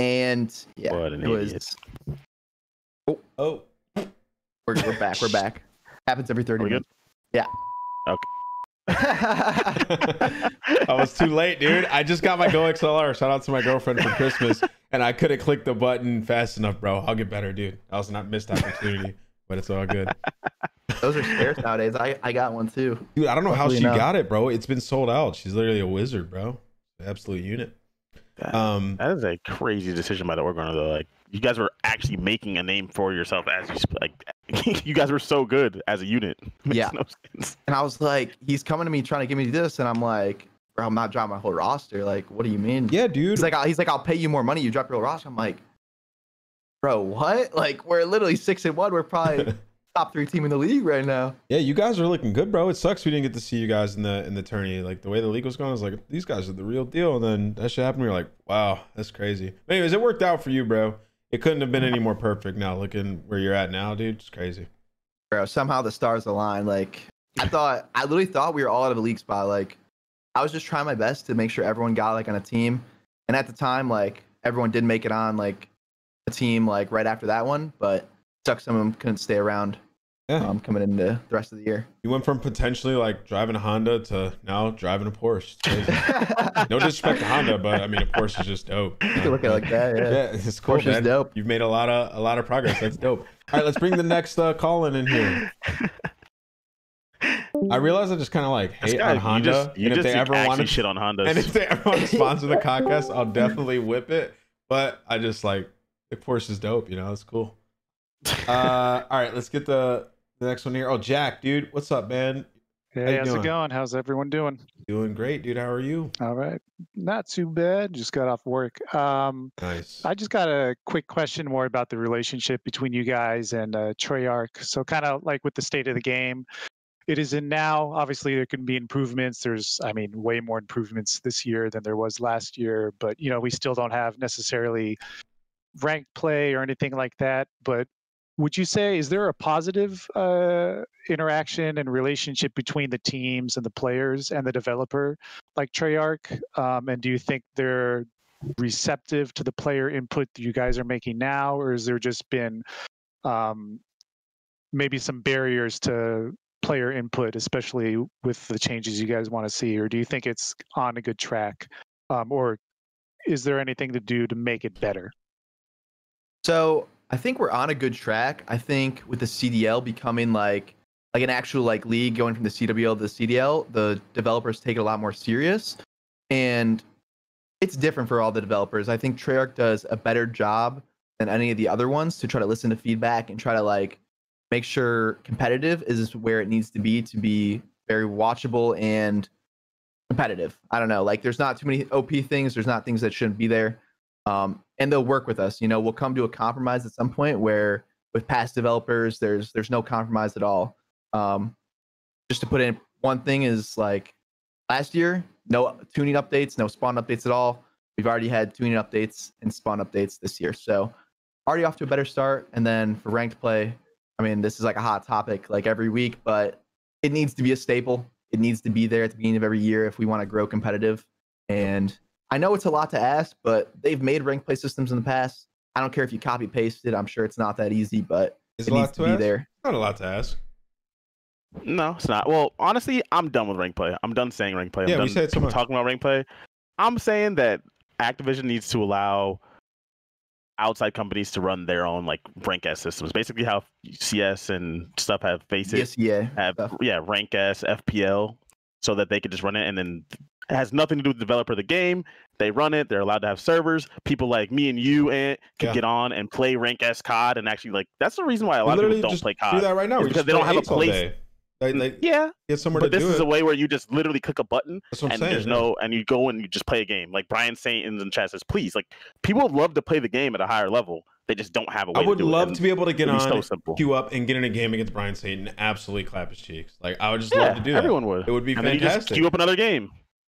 and yeah, What an it was. idiot. Oh. oh. We're, we're back. We're back. Happens every thirty Are we good? minutes. I was too late, dude. I just got my Go XLR. Shout out to my girlfriend for Christmas, and I couldn't click the button fast enough, bro. I'll get better, dude. That was not missed opportunity, but it's all good. Those are scarce nowadays. I, I got one too. Dude, I don't know how she enough. got it, bro. It's been sold out. She's literally a wizard, bro. Absolute unit. That- Um, that is a crazy decision by the org owner, though. Like, you guys were actually making a name for yourself as you like. you guys were so good as a unit. Makes Yeah. no sense. And I was like, he's coming to me trying to give me this, and I'm like, bro, I'm not dropping my whole roster. Like, what do you mean? yeah, dude. He's like, he's like, I'll pay you more money. You drop your whole roster. I'm like, bro, what? Like, we're literally six and one. We're probably top three team in the league right now. yeah, you guys are looking good, bro. It sucks we didn't get to see you guys in the in the tourney. Like the way the league was going, I was like, these guys are the real deal. And then that shit happened. We were like, wow, that's crazy. But anyways, it worked out for you, bro. It couldn't have been any more perfect. Now looking where you're at now, dude, it's crazy. Bro, somehow the stars aligned. Like, I thought, I literally thought we were all out of a league spot. Like, I was just trying my best to make sure everyone got like on a team. And at the time, like, everyone did make it on like a team like right after that one, but sucks some of them couldn't stay around Yeah. um, coming into the rest of the year. You went from potentially like driving a Honda to now driving a Porsche. No disrespect to Honda, but I mean a Porsche is just dope. You can look at it like that. Yeah. Yeah, it's cool, Porsche's man. dope. You've made a lot of a lot of progress. That's dope. All right, let's bring the next uh, call in in here. I realize I just kind of like hate guy, on you Honda, just, you and if just they ever actually want to, shit on Honda. and if they ever want to sponsor the podcast, I'll definitely whip it. But I just like Porsche is dope. You know, it's cool. Uh, all right, let's get the the next one here. Oh, Jack, dude, what's up, man? Hey, how's doing? it going? How's everyone doing? Doing great, dude. How are you? All right. Not too bad. Just got off work. Um, Nice. I just got a quick question more about the relationship between you guys and uh, Treyarch. So, kind of like with the state of the game, it is in now. Obviously, there can be improvements. There's, I mean, way more improvements this year than there was last year. But you know, we still don't have necessarily ranked play or anything like that. But would you say is there a positive uh, interaction and relationship between the teams and the players and the developer, like Treyarch? Um, and do you think they're receptive to the player input that you guys are making now, or has there just been um, maybe some barriers to player input, especially with the changes you guys want to see, or do you think it's on a good track, um, or is there anything to do to make it better? So I think we're on a good track. I think with the CDL becoming like like an actual like league going from the CWL to the CDL, the developers take it a lot more serious, and it's different for all the developers. I think Treyarch does a better job than any of the other ones to try to listen to feedback and try to like make sure competitive is where it needs to be to be very watchable and competitive. I don't know, like there's not too many OP things. There's not things that shouldn't be there um, and they'll work with us. You know, we'll come to a compromise at some point where with past developers, there's there's no compromise at all. Um, just to put in one thing is like last year, no tuning updates, no spawn updates at all. We've already had tuning updates and spawn updates this year, so already off to a better start. And then for ranked play, I mean, this is like a hot topic like every week, but it needs to be a staple. It needs to be there at the beginning of every year if we want to grow competitive. And I know it's a lot to ask, but they've made ranked play systems in the past. I don't care if you copy paste it. I'm sure it's not that easy, but Is it a needs lot to to be ask? there. Not a lot to ask. No, it's not. Well, honestly, I'm done with rank play. I'm done saying rank play. I'm Yeah, we done say it so much. talking about rank play. I'm saying that Activision needs to allow outside companies to run their own like rank S systems. Basically, how CS and stuff have FACEIT. Yes, yeah. have stuff. yeah rank S FPL, so that they could just run it, and then it has nothing to do with the developer of the game. They run it. They're allowed to have servers. People like me and you and can Yeah. get on and play rank S COD and actually like that's the reason why a lot of people don't just play do COD. that right now. Because they don't have a place- Like, like mm, Yeah, get somewhere but this do is it. a way where you just literally click a button That's what I'm and saying. there's yeah. no and you go and you just play a game. Like Brian Saint in the chat says, please, like people would love to play the game at a higher level. They just don't have a way. I would to do love it. to be able to get on, so simple. queue up, and get in a game against Brian Satan and absolutely clap his cheeks. Like I would just yeah, love to do that. everyone would. It would be and then you just fantastic. queue up another game.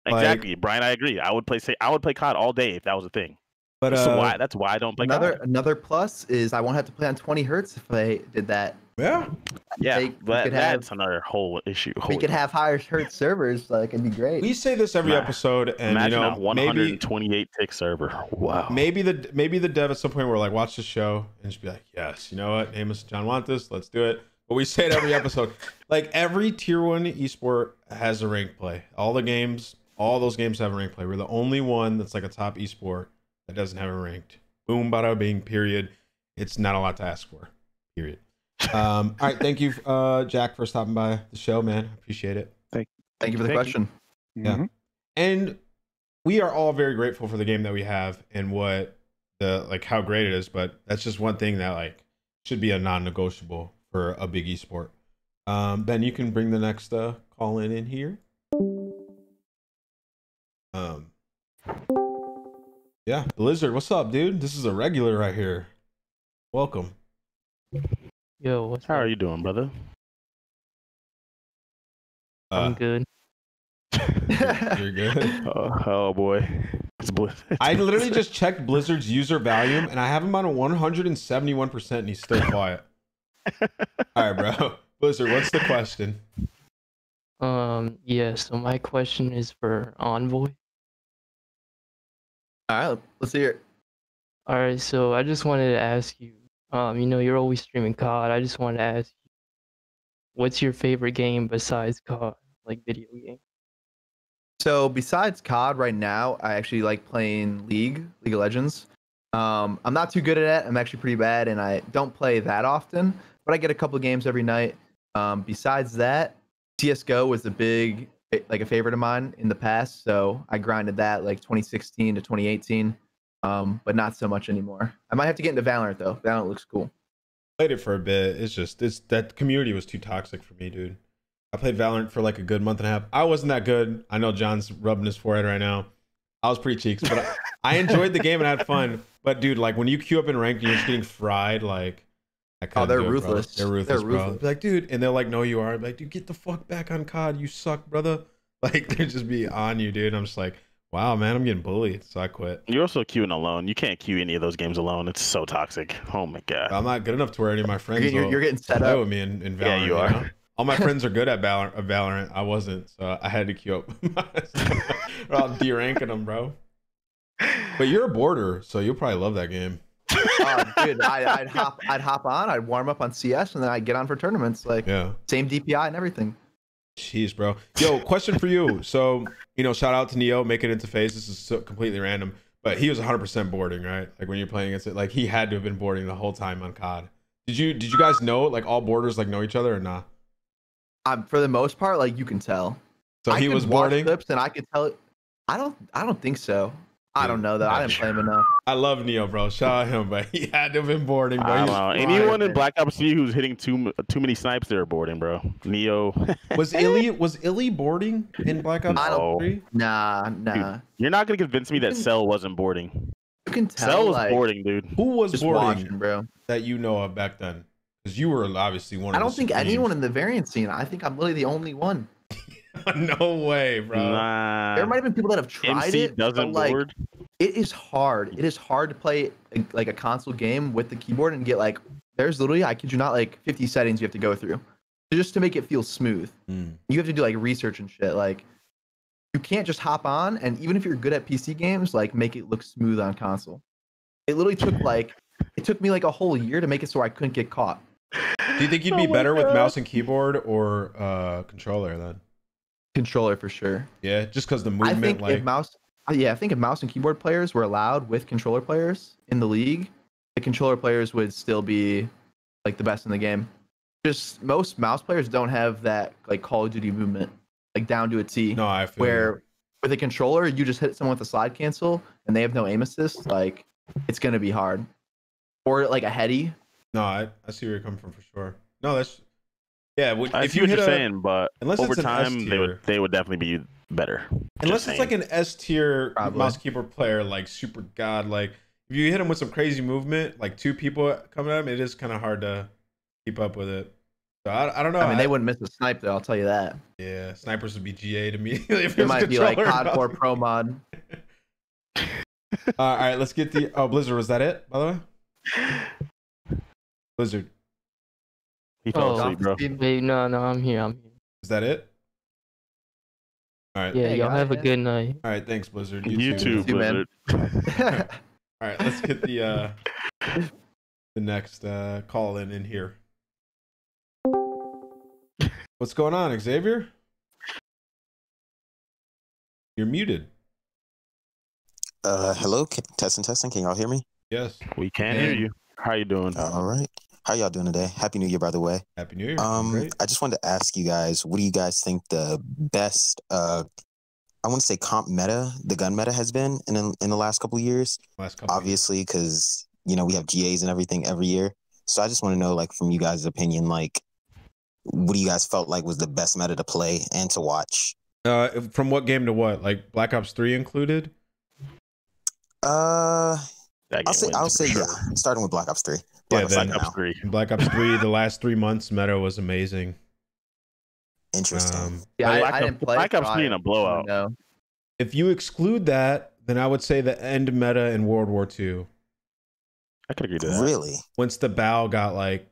Like- Exactly, Brian. I agree. I would play. Say, I would play COD all day if that was a thing. But so uh, why? That's why I don't play Another COD. another plus is I won't have to play on 20 hertz if I did that. yeah, Yeah, they- we that, could have- that's another whole issue. We could have higher hertz servers, like it'd be great. we say this every Nah. episode, and you Imagine know a maybe 128 tick server. Wow. maybe the maybe the dev at some point will like watch the show and just be like, yes, you know what, Amos and John want this, let's do it. But we say it every episode. Like every tier one esport has a rank play. All the games, all those games have a rank play. We're the only one that's like a top esport that doesn't have a ranked. Boom, bada bing. Period. It's not a lot to ask for. Period. Um, all right, thank you, uh, Jack, for stopping by the show, man. Appreciate it. Thank thank you for the Thank you. question. Yeah. Mhm. and we are all very grateful for the game that we have and what the like how great it is but that's just one thing that like should be a non-negotiable for a big esport um ben you can bring the next uh call in in here um yeah blizzard what's up dude this is a regular right here welcome Yo, what's How up? are you doing, brother? I'm uh, good. you're good Oh, oh boy, it's Blizz. I literally just checked Blizzard's user volume and I have him on 171% and he's still quiet. All right, bro. Blizzard, what's the question? Um, yeah. So my question is for Envoy. All right, let's hear it. All right. So I just wanted to ask you. Um, you know, you're always streaming COD. I just wanted to ask you, what's your favorite game besides COD, like video game? So besides COD right now, I actually like playing League, League of Legends. Um, I'm not too good at it. I'm actually pretty bad, and I don't play that often. But I get a couple of games every night. Um, besides that, CS:GO was a big, like a favorite of mine in the past. So I grinded that like 2016 to 2018, um, but not so much anymore. I might have to get into Valorant though. Valorant looks cool. Played it for a bit. It's just it's that community was too toxic for me, dude. I played Valorant for like a good month and a half. I wasn't that good. I know John's rubbing his forehead right now. I was pretty cheeks, but I, I enjoyed the game and had fun. But dude, like when you queue up in ranked you're just getting fried, like I Oh, they're do it, ruthless. They're They're ruthless, bro. like, dude, and they're like, no, you are. I'm like, dude, get the fuck back on COD. You suck, brother. Like they just be on you, dude. I'm just like, wow, man, I'm getting bullied, so I quit. You're also queuing alone. You can't queue any of those games alone. It's so toxic. Oh my god. I'm not good enough to where any of my You're, friends you're, you're getting set play up. with me in, in Valorant. Yeah, you are. know? All my friends are good at Valorant, Valorant. I wasn't, so I had to queue up. or I'll de-ranking them, bro. But you're a border, so you'll probably love that game. Oh, dude, I, I'd hop, I'd hop on, I'd warm up on CS, and then I'd get on for tournaments. Like Yeah. same DPI and everything. Jeez, bro. Yo, question for you. So, you know, shout out to Neo making it into FaZe. This is so completely random, but he was 100% boarding, right? Like when you're playing against it, like he had to have been boarding the whole time on COD. Did you did you guys know like all boarders like know each other or not? Um, for the most part, like you can tell. So I he was boarding. clips, and I could tell. I don't. I don't think so. I don't know though. I didn't play him enough. I love Neo, bro. Shout out him, but he had to have been boarding, bro. I don't know. Anyone in. Black Ops 3 who's hitting too too many snipes, they're boarding, bro. Neo, Was Illy was Illy boarding in Black Ops I don't- 3? Nah, nah. you're not gonna convince me that You Cell wasn't boarding. You can tell. Cell was like, boarding, dude. Who was Just boarding watching, bro. that you know of back then? Because you were obviously one. I don't the think supremes. anyone in the variant scene. I think I'm literally the only one. no way, bro. Nah. there might have been people that have tried MC it. but, doesn't like, board. it is hard. It is hard to play like a console game with the keyboard and get like. There's literally, I kid you not, like 50 settings you have to go through just to make it feel smooth. Mm. You have to do like research and shit. Like, you can't just hop on and even if you're good at PC games, like make it look smooth on console. It literally took like it took me like a whole year to make it so I couldn't get caught. Do you think you'd Oh be my better with mouse and keyboard or uh controller then? Controller for sure. Yeah, just because the movement. I think like if mouse, uh, yeah, I think if mouse and keyboard players were allowed with controller players in the league, the controller players would still be like the best in the game. Just most mouse players don't have that like Call of Duty movement, like down to a T. no, I feel you. where with a controller you just hit someone with a slide cancel and they have no aim assist, like it's gonna be hard. Or like a heady. no, I, I see where you're coming from for sure. No, that's yeah. would- I if see you what hit you're a, saying, but unless over it's an S time they would they would definitely be better. unless Just it's like an S tier Probably. mouse keyboard player, like super god, like if you hit him with some crazy movement, like two people coming at him, it is kind of hard to keep up with it. So I, I don't know. I mean, I- they wouldn't miss a snipe though. I'll tell you that. yeah, snipers would be GA to me. if It might be like controller and COD 4. Pro mod. Uh, all right, let's get the. Oh, Blizzard, was that it? By the way, Blizzard, He fell Oh. asleep, bro. Wait, no, no, I'm here. I'm here. is that it? All right. Yeah, Hey, y'all guys, have a good night. All right. Thanks, Blizzard. You too, too. Blizzard. All right, let's get the uh the next uh call in in here. What's going on, Xavier? You're muted. Uh, hello, Ca- testing, testing. Can y'all hear me? Yes. We can hear you. How you doing? All right. How y'all doing today? Happy New Year, by the way. Happy New Year. Um, Great. I just wanted to ask you guys, what do you guys think the best? Uh, I want to say comp meta, the gun meta has been in in the last couple of years. Last couple. Obviously, because you know we have GAs and everything every year. So I just want to know, like, from you guys' opinion, like, what do you guys felt like was the best meta to play and to watch? Uh, from what game to what? Like Black Ops Three included? Uh, I'll say wins I'll say sure. yeah. Starting with Black Ops Three. Yeah, Black Ops that- Three Black Ops. Three. Black Ops Three, the last three months meta was amazing. Interesting. Um, yeah, I, Black I Ops- didn't play. Black Ops three in a blowout. know. if you exclude that, then I would say the end meta in World War Two. I could agree to that. really? Once the bow got like,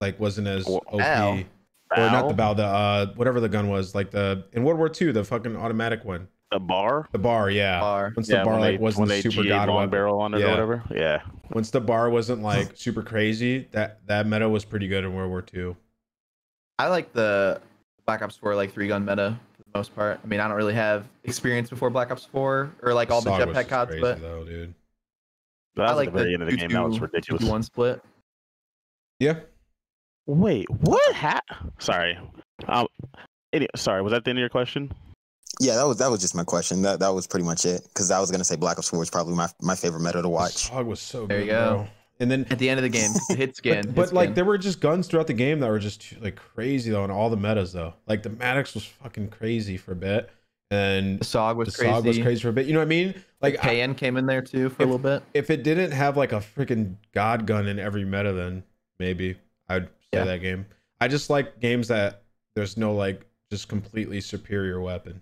like wasn't as Or- OP. Bow? or not the bow, the uh, whatever the gun was, like the in World War II, the fucking automatic one, The bar. the bar, yeah. Bar. Once yeah, the bar when like they, wasn't when super GA'd god long barrel on it Yeah. or whatever. Yeah. Once the bar wasn't like super crazy, that that meta was pretty good in World War II. I like the Black Ops 4 like three gun meta for the most part. I mean, I don't really have experience before Black Ops 4 or like all the Saug jetpack just cods, crazy, but though, dude. But that I like the very end of the game. That was ridiculous. One split. Yeah, Wait, what? Ha- sorry. Um, any, sorry, was that the end of your question? Yeah, that was that was just my question. That that was pretty much it. Because I was gonna say Black Ops Four is probably my, my favorite meta to watch. Saug was so good. There good, you go. bro. And then, At the end of the game, the hit scan. but, hit but like scan. there were just guns throughout the game that were just like crazy though, in all the metas though. Like the Maddox was fucking crazy for a bit, and the Saug the was crazy. Saug was crazy for a bit. You know what I mean? Like I- KN came in there too for a little bit. if it didn't have like a freaking god gun in every meta, then maybe I'd say Yeah. that game. I just like games that there's no like just completely superior weapon.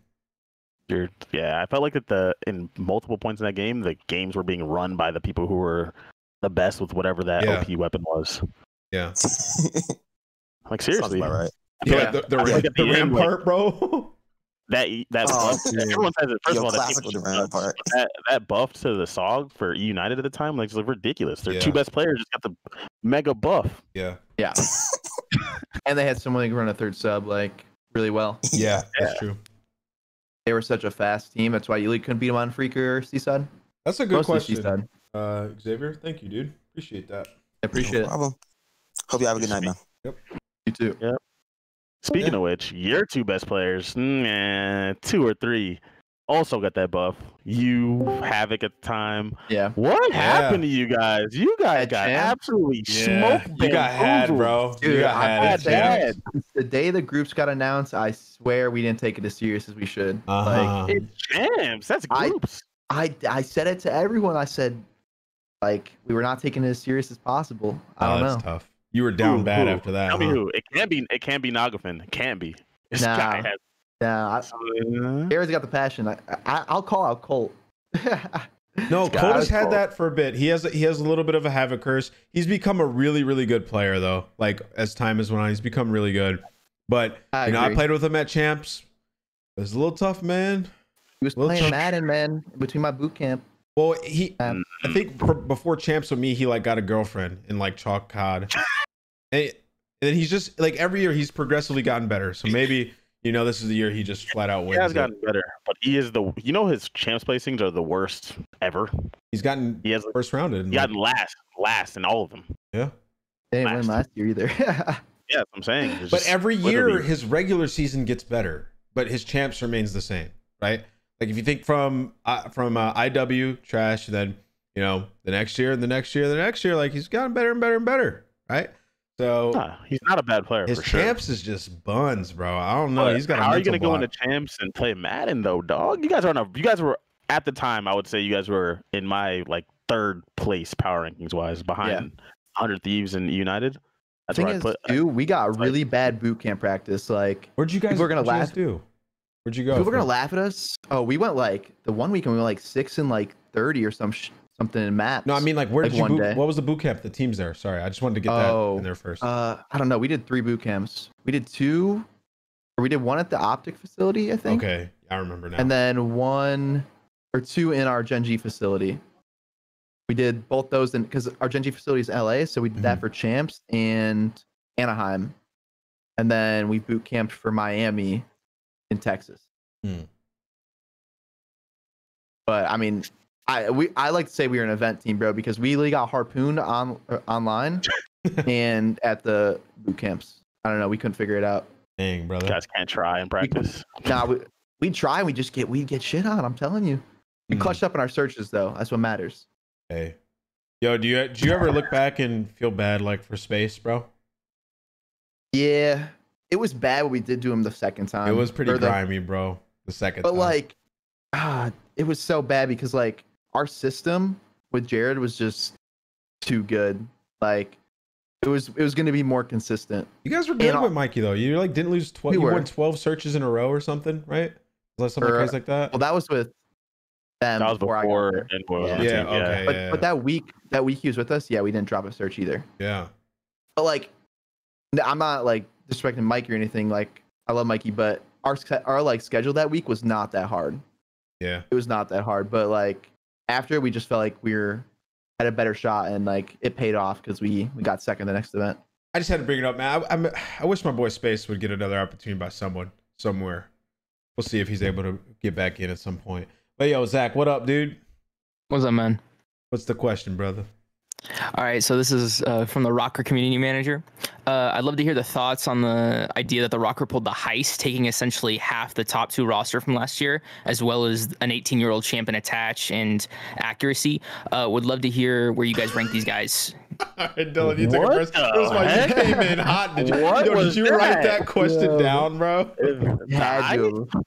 You're, yeah, I felt like that the in multiple points in that game, the games were being run by the people who were the best with whatever that Yeah. OP weapon was. Yeah, Like seriously, about right. yeah. Yeah. The, the, I think at the the end, like- rampart, bro. that that Oh, buff, everyone says it. First Yo, of all, that, classic Rampart. that that buff to the Saug for United at the time, like, it's ridiculous. Their Yeah. two best players just got the mega buff. yeah, Yeah. and they had someone who could run a third sub like really well. yeah, that's true. They were such a fast team. That's why you couldn't beat them on Freaker or Seaside. That's a good Mostly question, Seaside. uh, Xavier. Thank you, dude. Appreciate that. I appreciate no it. problem. Hope you have a good night, man. Yep. You too. Yep. Speaking Yeah. of which, your two best players, nah, two or three, also got that buff. You Havoc at the time. Yeah. What Yeah. happened to you guys? You guys At got Champ? absolutely Yeah, smoked. you got had, bamboozled. bro. you got I had. had at that. champs. Since the day the groups got announced, I swear we didn't take it as serious as we should. Uh-huh. Like It's champs. That's I- groups. I I said it to everyone. I said like we were not taking it as serious as possible. I Oh, don't know. that's tough. You were down Who- bad who? after that. Tell me who. It can't be. It can't be Nagafen. It can't be. This Nah. guy has. Yeah, I, Gary's got the passion. I, I I'll call out Colt. No, Colt has had Colt. that for a bit. He has he has a little bit of a havoc curse. He's become a really really good player though. Like as time has went on, he's become really good. But I you know, I played with him at champs. It was a little tough, man. He was playing Chuck- Madden, man, between my boot camp. Well, he Um, I think for, before champs with me, he like got a girlfriend in like chalk cod, and, and then he's just like every year he's progressively gotten better. So maybe you know this is the year he just flat out wins. He wins. has it. gotten better, but he is the you know his champs placings are the worst ever. He's gotten He has first rounded. in, he like- gotten last, last in all of them. yeah, They didn't win Last. last year either. Yeah, I'm saying. It's but every year literally- his regular season gets better, but his champs remains the same, right? Like if you think from uh, from uh, IW trash, then you know the next year and the next year, and the next year, like he's gotten better and better and better, right? So Nah, he's not a bad player his for sure. champs is just buns, bro. I don't know. Oh, but He's got. A how are you gonna go into champs and play Madden though, dog? You guys aren't. A, you guys were at the time. I would say you guys were in my like third place power rankings wise, behind Hundred Thieves and United. That's Thing where I is, put. too, we got that's why- really bad boot camp practice. Like Where'd you guys? People are gonna what'd you guys laugh. do? Where'd you go? people are gonna laugh at us. Oh, we went like the one weekend we went like six and like thirty or some sh- something in maps. No, I mean like where like did you? Boot, day. what was the boot camp? The teams there. Sorry, I just wanted to get that Oh, in there first. uh, I don't know. We did three boot camps. We did two, or we did one at the optic facility, I think, okay, I remember now. and then one or two in our Gen G facility. We did both those in because our Gen G facility is LA, so we did that Mhm. for champs and Anaheim, and then we boot camped for Miami in Texas. Hmm. But I mean, I we I like to say we were an event team, bro, because we really got harpooned on uh, online and at the boot camps. I don't know, we couldn't figure it out. Dang, brother. You guys can't try and practice. Nah, we we try and we just get we get shit on. I'm telling you, we Hmm. clutched up in our searches though. That's what matters. Hey, yo, do you do you ever look back and feel bad like for space, bro? Yeah, it was bad what we did to him the second time. it was pretty or the- grimy, bro. The second But time. like, ah, it was so bad because like our system with Jared was just too good. Like, it was it was going to be more consistent. you guys were good and- with Mikey though. You like didn't lose twelve. We you were. won twelve searches in a row or something, right? Was that something Or- like that? Well, that was with them That was before, I got before there. Yeah. yeah, okay, But yeah, but that week that week he was with us, yeah, we didn't drop a search either. yeah. But like, I'm not like disrespecting Mike or anything. Like, I love Mikey, but our our like schedule that week was not that hard. Yeah. It was not that hard. But like after, we just felt like we were had a better shot, and like it paid off because we we got second the next event. I just had to bring it up, man. I, I'm, I wish my boy Space would get another opportunity by someone somewhere. We'll see if he's able to get back in at some point. But yo, Zach, what up, dude? What's up, man? What's the question, brother? All right, so this is uh, from the Rocker community manager. Uh, I'd love to hear the thoughts on the idea that the Rocker pulled the heist, taking essentially half the top two roster from last year, as well as an 18 year old champ in attach and accuracy. Uh, would love to hear where you guys rank these guys. All right, Dylan, you took What it first. the That was why you came in hot. Did you, What yo, did was you write that? that question Yo. down, bro? Had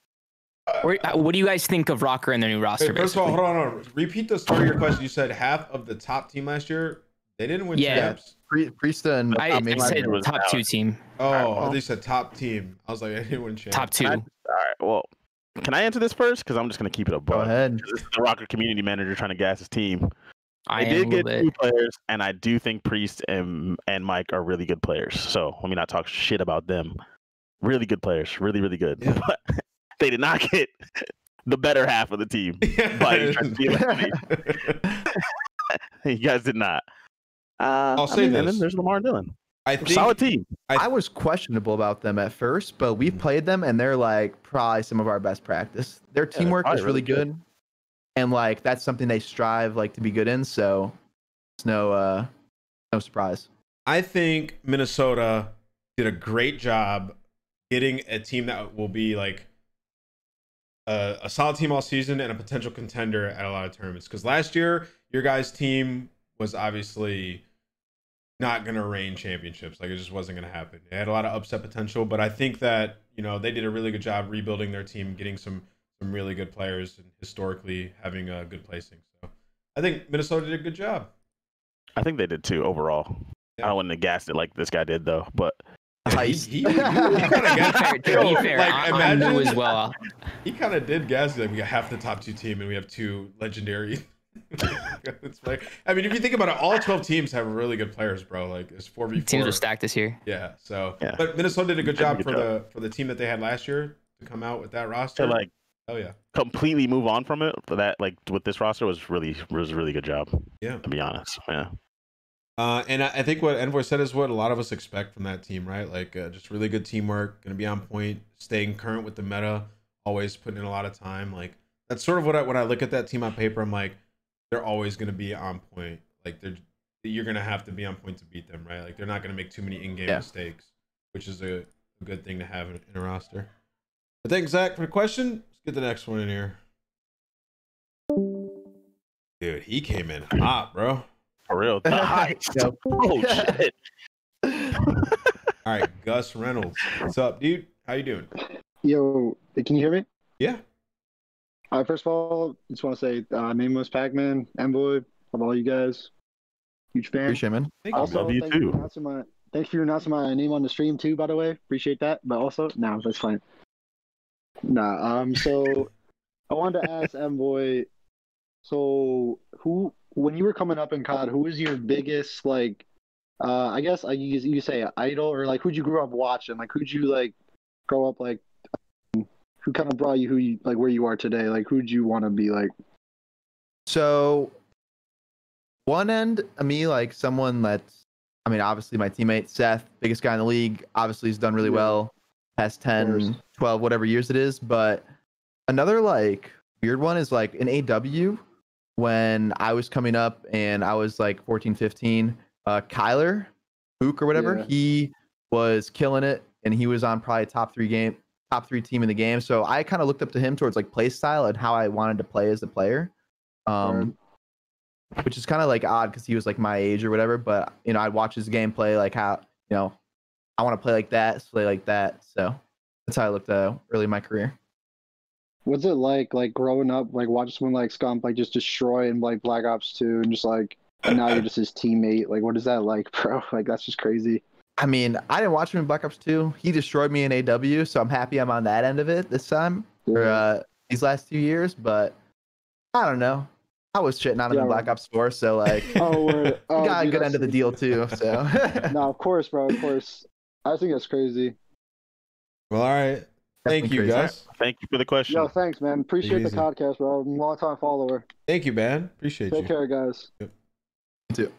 to. Where, uh, what do you guys think of Rocker and their new roster? Wait, first of all, hold on, hold on. Repeat the start of your question. You said half of the top team last year. They didn't win Yeah. champs. Pri- Priestahh and I, I I said was top out. two team, Oh, well. they said top team. I was like, I didn't win champs. top two. All right. Well, can I answer this first? Because I'm just gonna keep it a go ahead. This is the Rocker community manager trying to gas his team. I They did get two players, and I do think Priest and and Mike are really good players. So let me not talk shit about them. Really good players, really really good. Yeah. But they did not get the better half of the team. Buddy, trying to be like me. you guys did not. Uh, I'll I say mean, And this. then there's Lamar and Dylan. I think Solid team. I- I was questionable about them at first, but we've Mhm. played them and they're like probably some of our best practice. Their teamwork probably is really really good. good. And like that's something they strive like to be good in, so it's no uh no surprise. I think Minnesota did a great job getting a team that will be like a, a solid team all season and a potential contender at a lot of tournaments. Because last year, your guys' team was obviously not going to reign championships. Like it just wasn't going to happen. It had a lot of upset potential, but I think that you know they did a really good job rebuilding their team, getting some some really good players, and historically having a good placing. So I think Minnesota did a good job. I think they did too overall. Yeah. I wouldn't have gassed it like this guy did though. But Yeah, he, Heist. he, he, kinda got- fair, to Yo, be fair, like, I, I'm imagine- as well. He kind of did gas like we got half the top two team and we have two legendary. it's like I mean, if you think about it, all twelve teams have really good players, bro. Like it's four v four. Teams are stacked this year. Yeah. So, Yeah. but Minnesota did a good They did a job good for job. the for the team that they had last year to come out with that roster. so like Oh yeah. completely move on from it. But that like with this roster was really was a really good job. Yeah. To be honest, yeah. Uh, and I I think what Envoy said is what a lot of us expect from that team, right? Like uh, just really good teamwork, going to be on point, staying current with the meta, always putting in a lot of time. Like that's sort of what I when I look at that team on paper, I'm like, they're always going to be on point. Like they're you're going to have to be on point to beat them, right? Like they're not going to make too many in-game Yeah. mistakes, which is a, a good thing to have in, in a roster. But thanks Zach for the question. Let's get the next one in here. Dude, he came in hot, bro. For real. Nice. Yep. oh shit. All right, Gus Reynolds. What's up, dude? How you doing? Yo, can you hear me? Yeah. Uh, first of all, just want to say, uh, nameless Pac-Man, Envoy, love all you guys. Huge fan. Appreciate it, man. Thank you, Also, Love you thank too. You for announcing my, thanks for announcing my name on the stream too. By the way, appreciate that. But also, no, that's fine. Nah. Um. So, I wanted to ask Envoy. So, who, when you were coming up in COD, who was your biggest like? Uh, I guess like you you say idol or like who'd you grow up watching? Like who'd you like grow up like? Who kind of brought you who you like where you are today? Like who'd you want to be like? So, one end of me, like someone that's, I mean, obviously my teammate Seth, biggest guy in the league, obviously he's done really Yeah. well past 10, 12, whatever years it is. But another like weird one is like an AW when I was coming up and I was like 14, 15, uh, Kyler, Book or whatever, Yeah. he was killing it and he was on probably top three game, top three team in the game. So I kind of looked up to him towards like play style and how I wanted to play as a player. Um, which is kind of like odd because he was like my age or whatever. But you know, I'd watch his gameplay, like how you know, I want to play like that, play like that. So that's how I looked at early in my career. What's it like, like growing up, like watching someone like Scump, like just destroy in like Black Ops 2 and just like, and now you're just his teammate. Like, what is that like, bro? Like, that's just crazy. I mean, I didn't watch him in Black Ops 2. He destroyed me in AW, so I'm happy I'm on that end of it this time for Yeah. uh, these last two years. But I don't know. I was shitting on him Yeah, in Black Ops 4, so like, Oh, word. he Oh, got a good end of the deal too. So no, of course, bro, of course. I think that's crazy. Well, all right. Thank you, guys. Thank you for the question. Yo, thanks, man. Appreciate the podcast, bro. I'm a long time follower. Thank you, man. Appreciate you. Take care, guys. You too.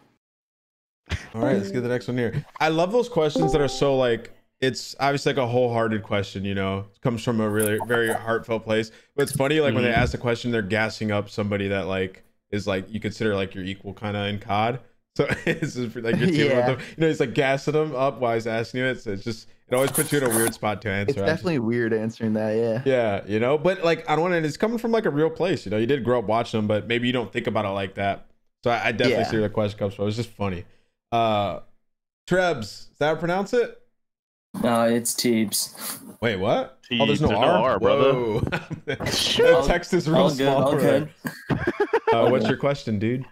All right, let's get the next one here. I love those questions that are so like it's obviously like a wholehearted question, you know. It comes from a really very heartfelt place. But it's funny like when they Mhm. ask the question, they're gassing up somebody that like is like you consider like your equal kind of in COD. So it's just like you're teaming Yeah. with them. You know, he's like gassing them up while he's asking you it. So it's just it always puts you in a weird spot to answer. it's I just- definitely weird answering that. Yeah. yeah, you know, but like I don't want to. It's coming from like a real place, you know. You did grow up watching them, but maybe you don't think about it like that. So I, I definitely Yeah. see where the question comes from. It's just funny. Uh, Trebs, is that how I pronounce it? No, it's Teebs. Wait, what? oh, there's no there's no R, R, brother. Whoa. The text is real All good, small. all good. that. Uh, what's your question, dude?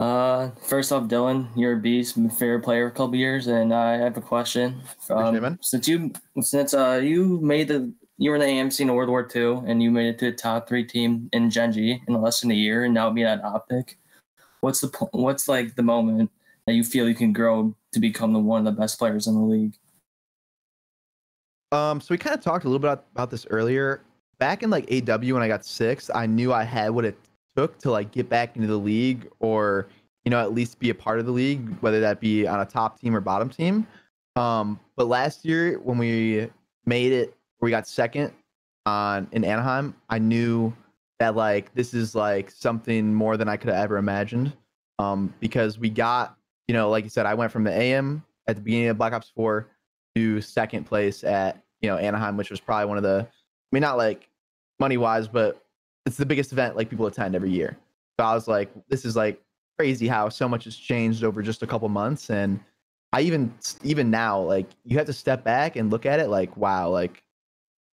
Uh, first off, Dylan, you're a beast, my favorite player for a couple years, and I have a question. Um, man. since you since uh you made the you were in the AMC in World War II and you made it to the top three team in Gen G in less than a year, and now being at Optic, what's the what's like the moment that you feel you can grow to become the one of the best players in the league? Um, so we kind of talked a little bit about, about this earlier. Back in like AW when I got six, I knew I had what it took to like get back into the league or you know at least be a part of the league, whether that be on a top team or bottom team. Um, but last year when we made it, we got second on in Anaheim. I knew that like this is like something more than I could have ever imagined. Um, because we got you know like you said, I went from the AM at the beginning of Black Ops Four to second place at you know Anaheim, which was probably one of the, I mean, not like money wise, but it's the biggest event like people attend every year. So I was like, this is like crazy how so much has changed over just a couple months, and I even even now like you have to step back and look at it like wow, like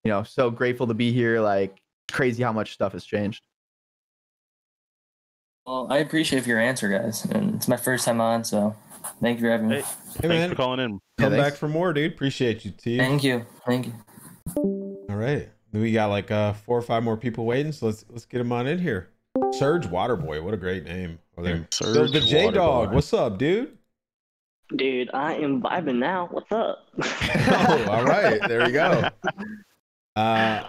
you know, so grateful to be here. Like crazy how much stuff has changed. Well, I appreciate your answer, guys, and it's my first time on, so thank you for having me. Hey, Hey, Thanks man, for calling in. Come thanks. back for more, dude. Appreciate you, T. Thank you, thank you. All right, we got like uh four or five more people waiting, so let's let's get them on in here. Surge Waterboy, what a great name. Oh, there. So Surge the J Dog, what's up, dude? Dude, I am vibing now. What's up? Oh, all right, there we go. Uh,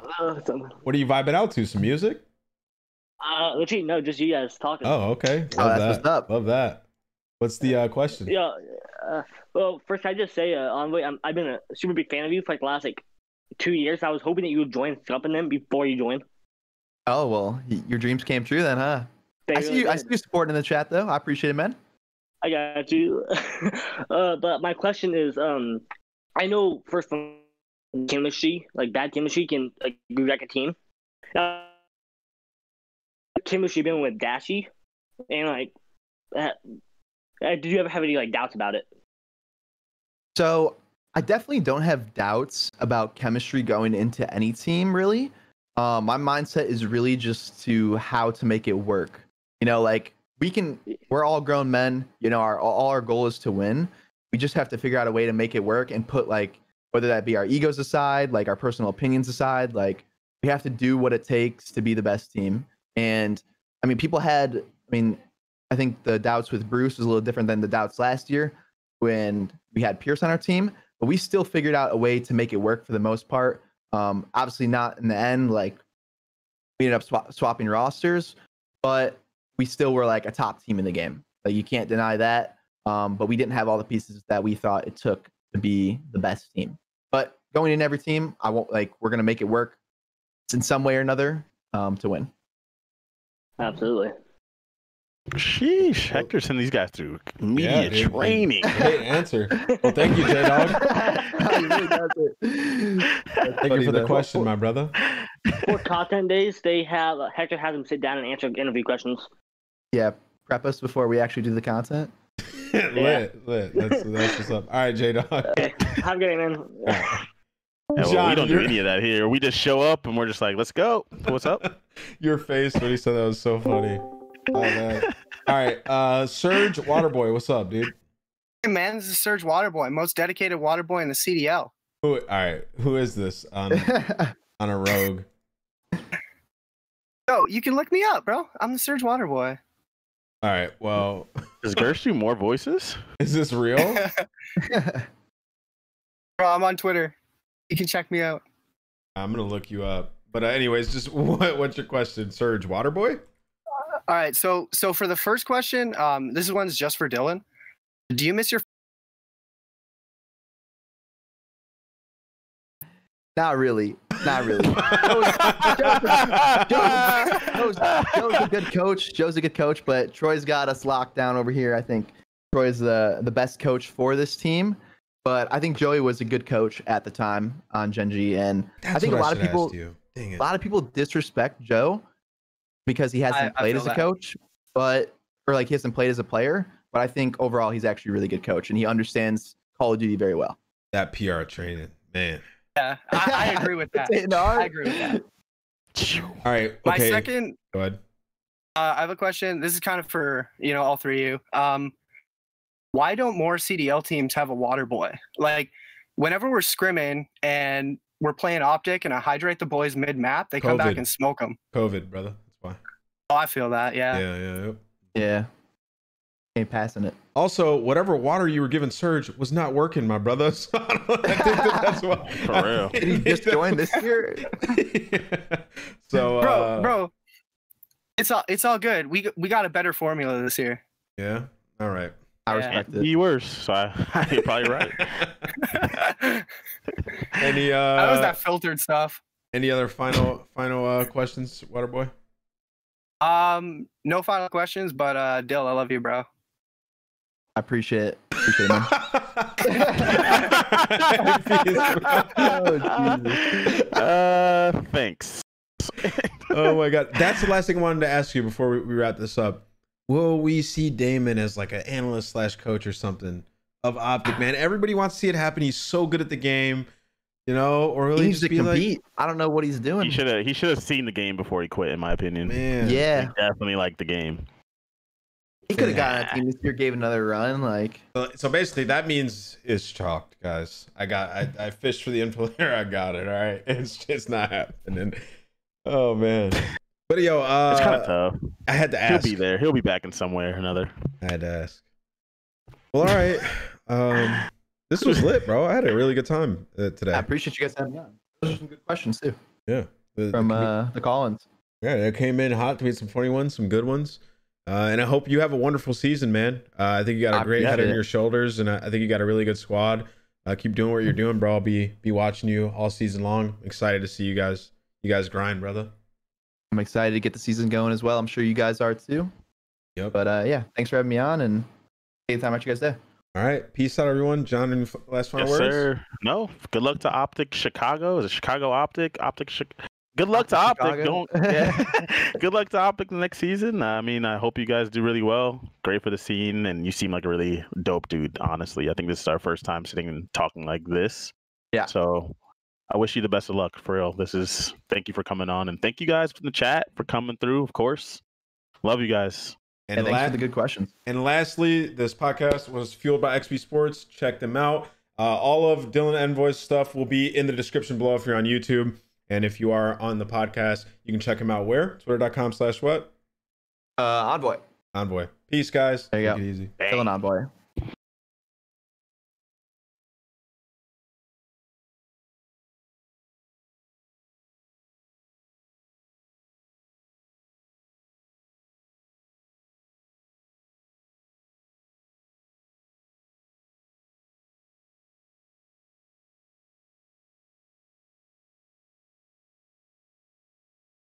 what are you vibing out to? Some music? uh, legit, no, just you guys talking. Oh, okay. Oh, Love that's that. what's up. Love that. What's the uh, question? Yeah. Uh, well, first I just say, uh, Envoy, I'm, I've been a super big fan of you for like the last like two years. I was hoping that you would join Supplement before you joined. Oh well, your dreams came true then, huh? They I see you. I see you supporting in the chat though. I appreciate it, man. I got you. uh, but my question is, um, I know first from chemistry, like bad chemistry can like wreck a team. Uh, chemistry been with Dashy, and like, uh, did you ever have any like doubts about it? So I definitely don't have doubts about chemistry going into any team, really. Um, my mindset is really just to how to make it work. You know, like we can, we're all grown men. You know, our all our goal is to win. We just have to figure out a way to make it work and put like whether that be our egos aside, like our personal opinions aside, like we have to do what it takes to be the best team. And I mean, people had, I mean, I think the doubts with Bruce was a little different than the doubts last year when we had Pierce on our team, but we still figured out a way to make it work for the most part. Um, obviously, not in the end, like we ended up swa- swapping rosters, but we still were like a top team in the game. Like you can't deny that. Um, but we didn't have all the pieces that we thought it took to be the best team. But going in every team, I won't like we're gonna make it work in some way or another um, to win. Absolutely. Sheesh, Hector sent these guys through Yeah, media dude. training. Great answer. Well, thank you, J Dog. Thank you for the question, my brother. For content days, they have uh, Hector has them sit down and answer interview questions. Yeah, prep us before we actually do the content. lit, lit. That's, that's what's up. All right, J Dog. Okay, have a good day, man. Yeah, well, John, we don't do you're- any of that here. We just show up and we're just like, let's go. What's up? Your face when he said that was so funny. Oh man. All right, uh, Serge Waterboy, what's up, dude? Hey man, this is Serge Waterboy, most dedicated waterboy in the CDL. Who? All right, who is this on on a rogue? Oh, you can look me up, bro. I'm the Serge Waterboy. All right, well, Does Gersh do more voices? is this real? Bro, I'm on Twitter. You can check me out. I'm gonna look you up. But uh, anyways, just what, what's your question, Serge Waterboy? All right, so so for the first question, um, this one's just for Dylan. Do you miss your Not really. Not really. Joe's, Joe's, Joe's, Joe's a good coach. Joe's a good coach, but Troy's got us locked down over here. I think Troy's the the best coach for this team. But I think Joey was a good coach at the time on Gen G, and I think a what I lot of people, asked you. Dang a lot of people disrespect Joe because he hasn't I played feel as a that. coach, but or like he hasn't played as a player. But I think overall he's actually a really good coach, and he understands Call of Duty very well. That PR training, man. Yeah, I, I agree with that. I agree with that. All right, My second Go ahead. Uh, I have a question. This is kind of for you know all three of you. Um, why don't more CDL teams have a water boy? Like, whenever we're scrimming and we're playing optic and I hydrate the boys mid map, they come back and smoke them. COVID, brother. That's why. Oh, I feel that. Yeah. Yeah, yeah. yeah. Yeah, ain't passing it. Also, whatever water you were giving Serge was not working, my brother. So I, don't, I think that that's why. For real. Did he just join this year? so, bro, uh, bro, it's all it's all good. We we got a better formula this year. Yeah. All right. I Yeah. respect it. Be worse. So I, you're probably right. Any uh, that was uh that filtered stuff. any other final final uh questions, Waterboy? Um, no final questions, but uh, Dill, I love you, bro. I appreciate it. Appreciate it, man. oh, Jesus. Uh, thanks. oh my god, that's the last thing I wanted to ask you before we, we wrap this up. Will we see Damon as like an analyst slash coach or something of Optic? Man, everybody wants to see it happen. He's so good at the game, you know. Or will He he needs to be like, compete. I don't know what he's doing. He should have. He should have seen the game before he quit. In my opinion. man? yeah, He definitely liked the game. he could have gotten a team this year, gave another run. Like, So, so basically, that means it's chalked, guys. I got, I, I fished for the inflator. I got it. All right, it's just not happening. Oh man. But yo, uh, It's kind of tough. I had to ask. He'll be there. He'll be back in somewhere or another. I had to ask. Well, all right. Um, this was lit, bro. I had a really good time uh, today. I appreciate you guys having me on. Those are some good questions too Yeah. The- the from commu- uh, the call-ins. Yeah, it came in hot. We had some funny ones, some good ones. Uh, and I hope you have a wonderful season, man. Uh, I think you got a I great head on your shoulders, and I, I think you got a really good squad. Uh, keep doing what you're doing, bro. I'll be be watching you all season long. Excited to see you guys. You guys grind, brother. I'm excited to get the season going as well. I'm sure you guys are too. Yep. But uh, yeah, thanks for having me on and anytime at you guys there. All right, peace out, everyone. John, any last final Yes, words? sir. No. Good luck to Optic Chicago. Is it Chicago Optic? Optic. Chi- Good luck to Optic Optic. Chicago. Don't. Yeah. Good luck to Optic the next season. I mean, I hope you guys do really well. Great for the scene, and you seem like a really dope dude. Honestly, I think this is our first time sitting and talking like this. Yeah. So, I wish you the best of luck for real. This is. Thank you for coming on, and thank you guys from the chat for coming through. Of course. Love you guys. And, thanks for the good questions. And lastly, this podcast was fueled by XP Sports. Check them out. Uh, all of Dylan Envoy's stuff will be in the description below if you're on YouTube. And if you are on the podcast, you can check him out where? Twitter.com slash what? Uh, Envoy. Envoy. Peace, guys. There you Take go. it easy. Still an Envoy.